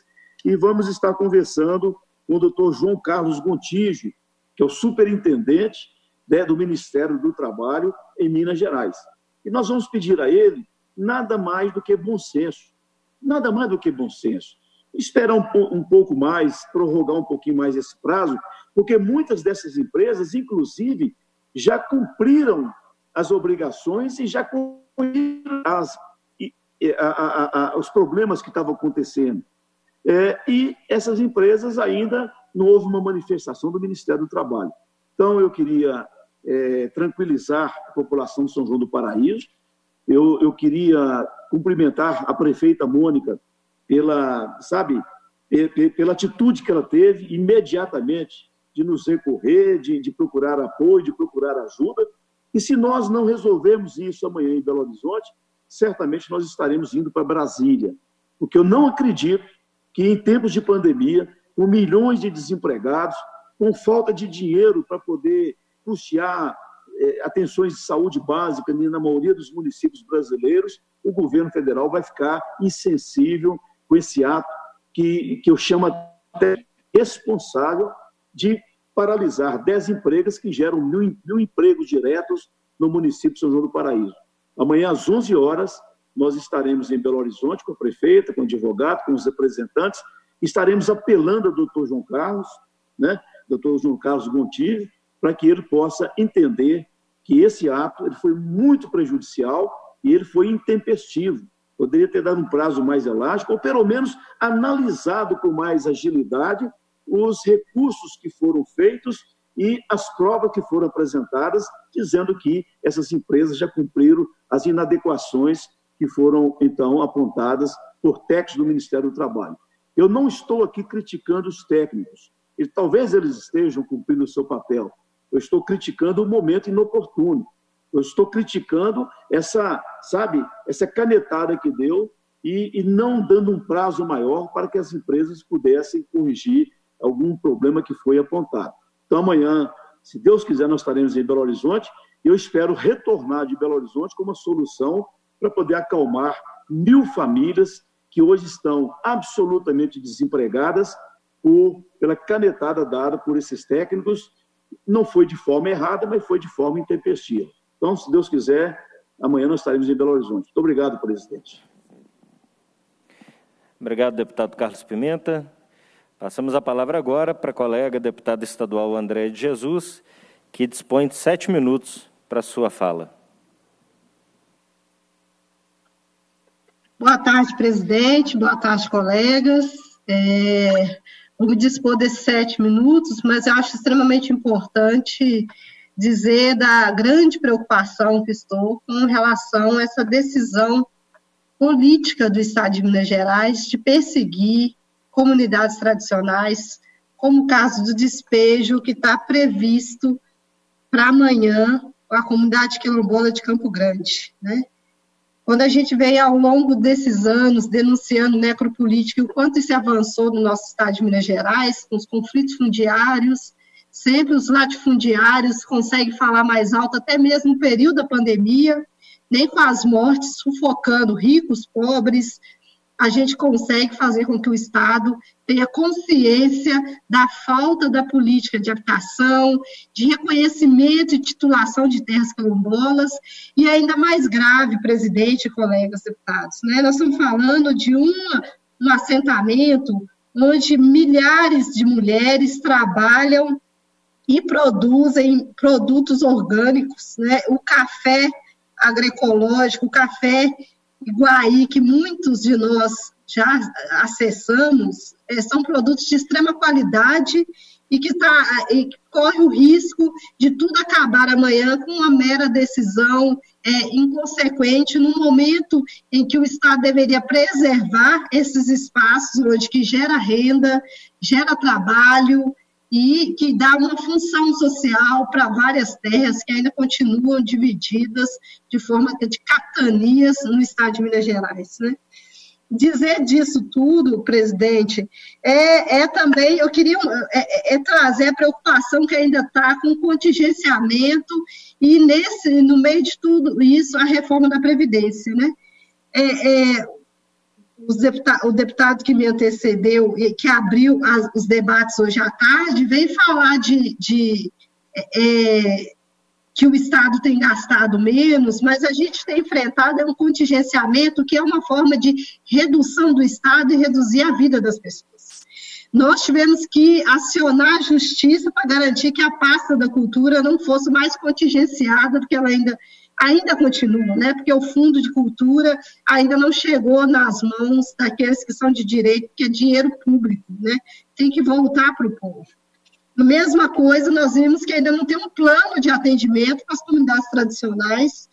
e vamos estar conversando com o doutor João Carlos Gontijo, que é o superintendente né, do Ministério do Trabalho em Minas Gerais. E nós vamos pedir a ele nada mais do que bom senso. Nada mais do que bom senso. Esperar um, um pouco mais, prorrogar um pouquinho mais esse prazo, porque muitas dessas empresas, inclusive, já cumpriram as obrigações e já cumpriram as, a, a, a, os problemas que estavam acontecendo. É, e essas empresas ainda não houve uma manifestação do Ministério do Trabalho. Então, eu queria é, tranquilizar a população de São João do Paraíso, eu, eu queria cumprimentar a prefeita Mônica pela, sabe, pela atitude que ela teve imediatamente de nos recorrer, de, de procurar apoio, de procurar ajuda. E se nós não resolvermos isso amanhã em Belo Horizonte, certamente nós estaremos indo para Brasília. Porque eu não acredito que em tempos de pandemia, com milhões de desempregados, com falta de dinheiro para poder custear é, atenções de saúde básica na maioria dos municípios brasileiros, o governo federal vai ficar insensível com esse ato que, que eu chamo até responsável de paralisar 10 empresas que geram mil, mil empregos diretos no município de São João do Paraíso. Amanhã, às 11 horas, nós estaremos em Belo Horizonte com a prefeita, com o advogado, com os representantes, estaremos apelando ao doutor João Carlos, né, doutor João Carlos Gontijo, para que ele possa entender que esse ato ele foi muito prejudicial e ele foi intempestivo. Poderia ter dado um prazo mais elástico, ou pelo menos analisado com mais agilidade os recursos que foram feitos e as provas que foram apresentadas, dizendo que essas empresas já cumpriram as inadequações que foram, então, apontadas por técnicos do Ministério do Trabalho. Eu não estou aqui criticando os técnicos, e talvez eles estejam cumprindo o seu papel. Eu estou criticando o momento inoportuno. Eu estou criticando essa, sabe, essa canetada que deu e, e não dando um prazo maior para que as empresas pudessem corrigir algum problema que foi apontado. Então, amanhã, se Deus quiser, nós estaremos em Belo Horizonte. Eu espero retornar de Belo Horizonte com uma solução para poder acalmar mil famílias que hoje estão absolutamente desempregadas por, pela canetada dada por esses técnicos. Não foi de forma errada, mas foi de forma intempestiva. Então, se Deus quiser, amanhã nós estaremos em Belo Horizonte. Muito obrigado, presidente. Obrigado, deputado Carlos Pimenta. Passamos a palavra agora para a colega deputada estadual André de Jesus, que dispõe de sete minutos para a sua fala. Boa tarde, presidente. Boa tarde, colegas. É, vou dispor desses sete minutos, mas eu acho extremamente importante dizer da grande preocupação que estou com relação a essa decisão política do Estado de Minas Gerais de perseguir comunidades tradicionais, como o caso do despejo que está previsto para amanhã a comunidade quilombola de Campo Grande, né? Quando a gente vem ao longo desses anos denunciando necropolítica e o quanto isso avançou no nosso estado de Minas Gerais, com os conflitos fundiários, sempre os latifundiários conseguem falar mais alto, até mesmo no período da pandemia, nem com as mortes sufocando ricos, pobres, a gente consegue fazer com que o Estado tenha consciência da falta da política de habitação, de reconhecimento e titulação de terras quilombolas, e ainda mais grave, presidente e colegas deputados, né? nós estamos falando de uma, um assentamento onde milhares de mulheres trabalham e produzem produtos orgânicos, né? O café agroecológico, o café Iguaí, que muitos de nós já acessamos, é, são produtos de extrema qualidade e que, tá, e corre o risco de tudo acabar amanhã com uma mera decisão é, inconsequente no momento em que o Estado deveria preservar esses espaços onde que gera renda, gera trabalho e que dá uma função social para várias terras que ainda continuam divididas de forma de catanias no Estado de Minas Gerais, né? dizer disso tudo, presidente, é, é também, eu queria é, é trazer a preocupação que ainda está com o contingenciamento e nesse, no meio de tudo isso, a reforma da Previdência, né? É, é, o deputado que me antecedeu, que abriu as, os debates hoje à tarde, vem falar de, de é, que o Estado tem gastado menos, mas a gente tem enfrentado um contingenciamento que é uma forma de redução do Estado e reduzir a vida das pessoas. Nós tivemos que acionar a justiça para garantir que a pasta da cultura não fosse mais contingenciada, porque ela ainda, ainda continua, né? porque o fundo de cultura ainda não chegou nas mãos daqueles que são de direito, que é dinheiro público, né? tem que voltar para o povo. Mesma coisa, nós vimos que ainda não tem um plano de atendimento para as comunidades tradicionais.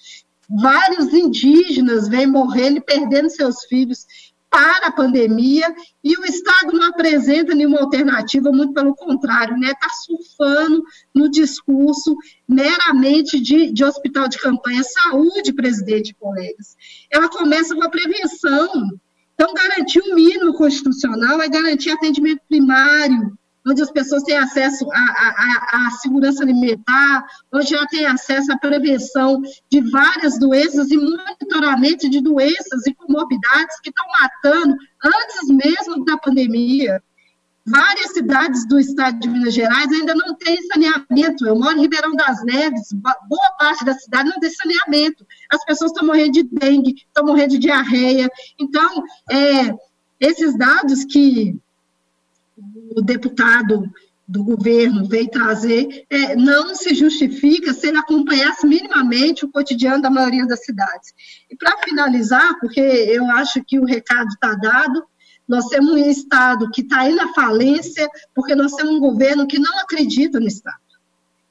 Vários indígenas vêm morrendo e perdendo seus filhos para a pandemia e o Estado não apresenta nenhuma alternativa, muito pelo contrário, né? Está surfando no discurso meramente de, de hospital de campanha. Saúde, presidente colegas. Ela começa com a prevenção. Então, garantir o mínimo constitucional é garantir atendimento primário, onde as pessoas têm acesso à, segurança alimentar, onde já têm acesso à prevenção de várias doenças e monitoramento de doenças e comorbidades que estão matando antes mesmo da pandemia. Várias cidades do estado de Minas Gerais ainda não têm saneamento. Eu moro em Ribeirão das Neves, boa parte da cidade não tem saneamento. As pessoas estão morrendo de dengue, estão morrendo de diarreia. Então, é, esses dados que o deputado do governo veio trazer, é, não se justifica se ele acompanhasse minimamente o cotidiano da maioria das cidades. E para finalizar, porque eu acho que o recado está dado, nós temos um Estado que está aí na falência, porque nós temos um governo que não acredita no Estado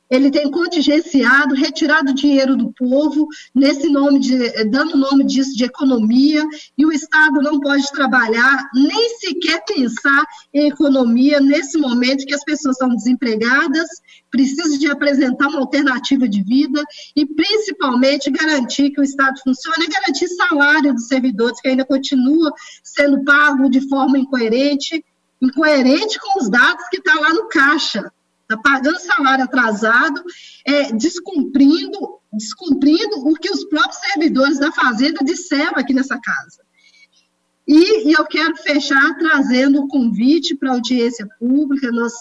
ele tem contingenciado, retirado dinheiro do povo, nesse nome de, dando nome disso de economia, e o Estado não pode trabalhar, nem sequer pensar em economia nesse momento que as pessoas são desempregadas, precisam de apresentar uma alternativa de vida e, principalmente, garantir que o Estado funcione garantir salário dos servidores, que ainda continua sendo pago de forma incoerente, incoerente com os dados que estão tá lá no caixa está pagando salário atrasado, é, descumprindo, descumprindo o que os próprios servidores da Fazenda disseram aqui nessa casa. E, e eu quero fechar trazendo o um convite para a audiência pública. Nós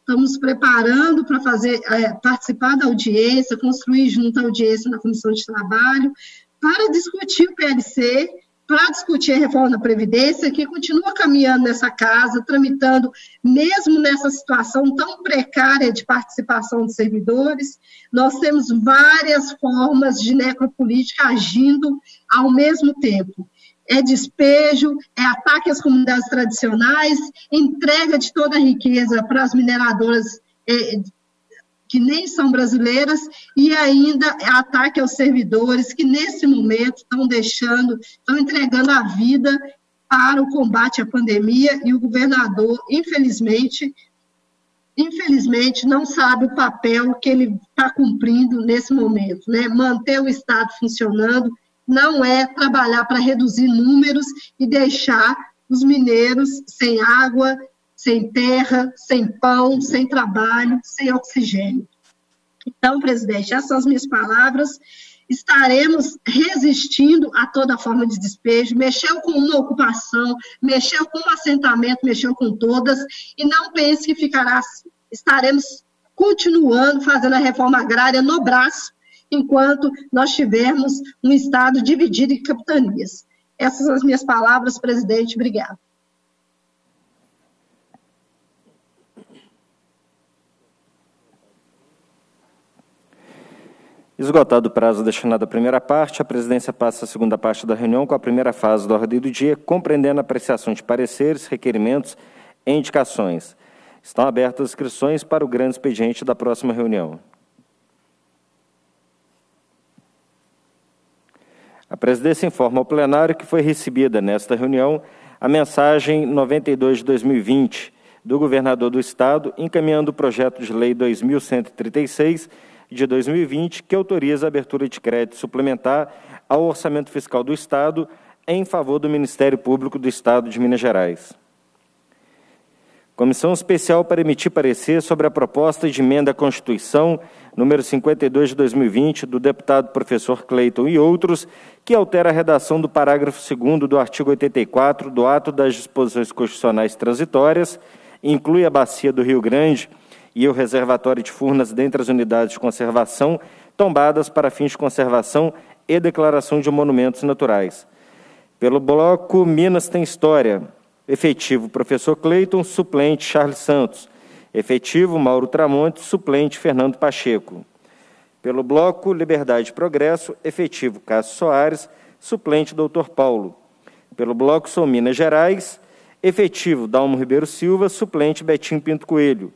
estamos preparando para fazer é, participar da audiência, construir junto à audiência na comissão de trabalho, para discutir o PLC para discutir a reforma da Previdência, que continua caminhando nessa casa, tramitando, mesmo nessa situação tão precária de participação dos servidores. Nós temos várias formas de necropolítica agindo ao mesmo tempo. É despejo, é ataque às comunidades tradicionais, entrega de toda a riqueza para as mineradoras é, que nem são brasileiras, e ainda ataque aos servidores que, nesse momento, estão deixando, estão entregando a vida para o combate à pandemia, e o governador, infelizmente, infelizmente, não sabe o papel que ele está cumprindo nesse momento, né? Manter o Estado funcionando não é trabalhar para reduzir números e deixar os mineiros sem água, sem terra, sem pão, sem trabalho, sem oxigênio. Então, presidente, essas são as minhas palavras. Estaremos resistindo a toda forma de despejo. Mexeu com uma ocupação, mexeu com um assentamento, mexeu com todas, e não pense que ficará assim. Estaremos continuando fazendo a reforma agrária no braço, enquanto nós tivermos um Estado dividido em capitanias. Essas são as minhas palavras, presidente. Obrigada. Esgotado o prazo destinado à primeira parte, a presidência passa à segunda parte da reunião com a primeira fase da ordem do dia, compreendendo a apreciação de pareceres, requerimentos e indicações. Estão abertas as inscrições para o grande expediente da próxima reunião. A presidência informa ao plenário que foi recebida nesta reunião a mensagem 92 de 2020 do governador do Estado, encaminhando o projeto de lei 2136 de 2020, que autoriza a abertura de crédito suplementar ao orçamento fiscal do Estado em favor do Ministério Público do Estado de Minas Gerais. Comissão especial para emitir parecer sobre a proposta de emenda à Constituição número 52 de 2020 do deputado professor Cleiton e outros, que altera a redação do parágrafo 2 do artigo 84 do ato das disposições constitucionais transitórias, inclui a bacia do Rio Grande e o reservatório de Furnas dentre as unidades de conservação tombadas para fins de conservação e declaração de monumentos naturais. Pelo bloco Minas tem História, efetivo professor Cleiton, suplente Charles Santos, efetivo Mauro Tramonte, suplente Fernando Pacheco. Pelo bloco Liberdade e Progresso, efetivo Cássio Soares, suplente Doutor Paulo. Pelo bloco São Minas Gerais, efetivo Dalmo Ribeiro Silva, suplente Betinho Pinto Coelho.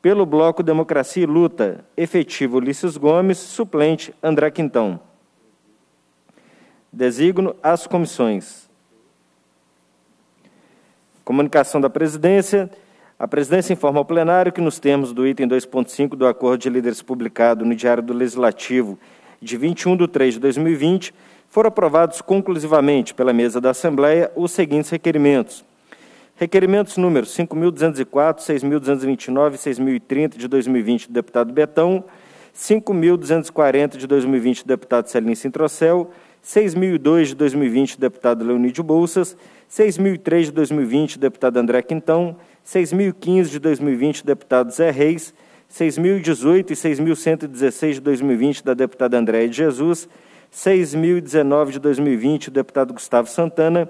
Pelo Bloco Democracia e Luta, efetivo Ulisses Gomes, suplente André Quintão. Designo as comissões. Comunicação da presidência. A presidência informa ao plenário que, nos termos do item 2.5 do acordo de líderes publicado no Diário do Legislativo de 21 de 3 de 2020, foram aprovados conclusivamente pela mesa da Assembleia os seguintes requerimentos. Requerimentos números 5.204, 6.229 e 6.030 de 2020 do deputado Betão, 5.240 de 2020 do deputado Celine Sintrocel, 6.002 de 2020 do deputado Leonídio Bolsas, 6.003 de 2020 do deputado André Quintão, 6.015 de 2020 do deputado Zé Reis, 6.018 e 6.116 de 2020 da deputada Andréia de Jesus, 6.019 de 2020 do deputado Gustavo Santana,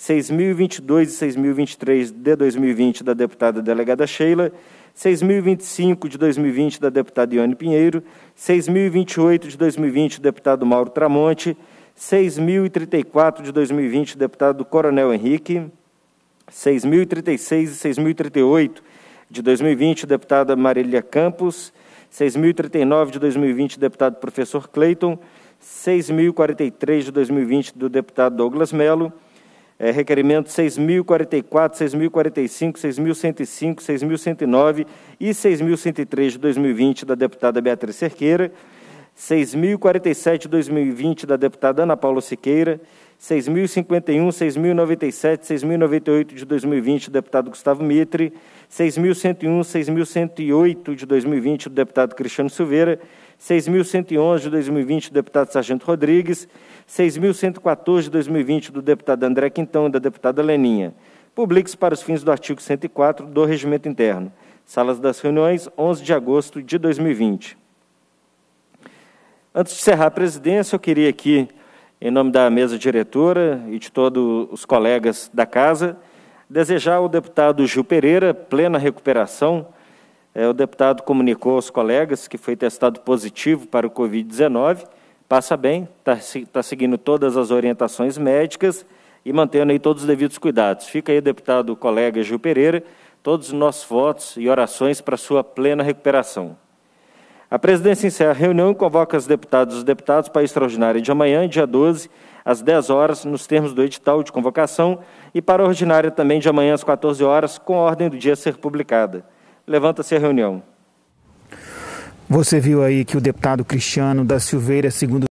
6.022 e 6.023 de 2020 da deputada delegada Sheila, 6.025 de 2020 da deputada Ione Pinheiro, 6.028 de 2020 do deputado Mauro Tramonte, 6.034 de 2020 do deputado Coronel Henrique, 6.036 e 6.038 de 2020 deputada Marília Campos, 6.039 de 2020 deputado professor Cleiton, 6.043 de 2020 do deputado Douglas Melo, é, requerimento 6.044, 6.045, 6.105, 6.109 e 6.103 de 2020 da deputada Beatriz Cerqueira, 6.047 de 2020 da deputada Ana Paula Siqueira, 6.051, 6.097, 6.098 de 2020 do deputado Gustavo Mitre, 6.101, 6.108 de 2020 do deputado Cristiano Silveira, 6.111 de 2020 do deputado Sargento Rodrigues, 6.114 de 2020 do deputado André Quintão e da deputada Leninha. Publique-se para os fins do artigo 104 do Regimento Interno. Salas das reuniões, 11 de agosto de 2020. Antes de encerrar a presidência, eu queria aqui, em nome da mesa diretora e de todos os colegas da casa, desejar ao deputado Gil Pereira plena recuperação. É, o deputado comunicou aos colegas que foi testado positivo para o Covid-19 passa bem, está tá seguindo todas as orientações médicas e mantendo aí todos os devidos cuidados. Fica aí, deputado colega Gil Pereira, todos os nossos votos e orações para sua plena recuperação. A presidência encerra a reunião e convoca os deputados e os deputados para a extraordinária de amanhã, dia 12, às 10 horas, nos termos do edital de convocação, e para a ordinária também de amanhã às 14 horas, com a ordem do dia a ser publicada. Levanta-se a reunião. Você viu aí que o deputado Cristiano da Silveira, segundo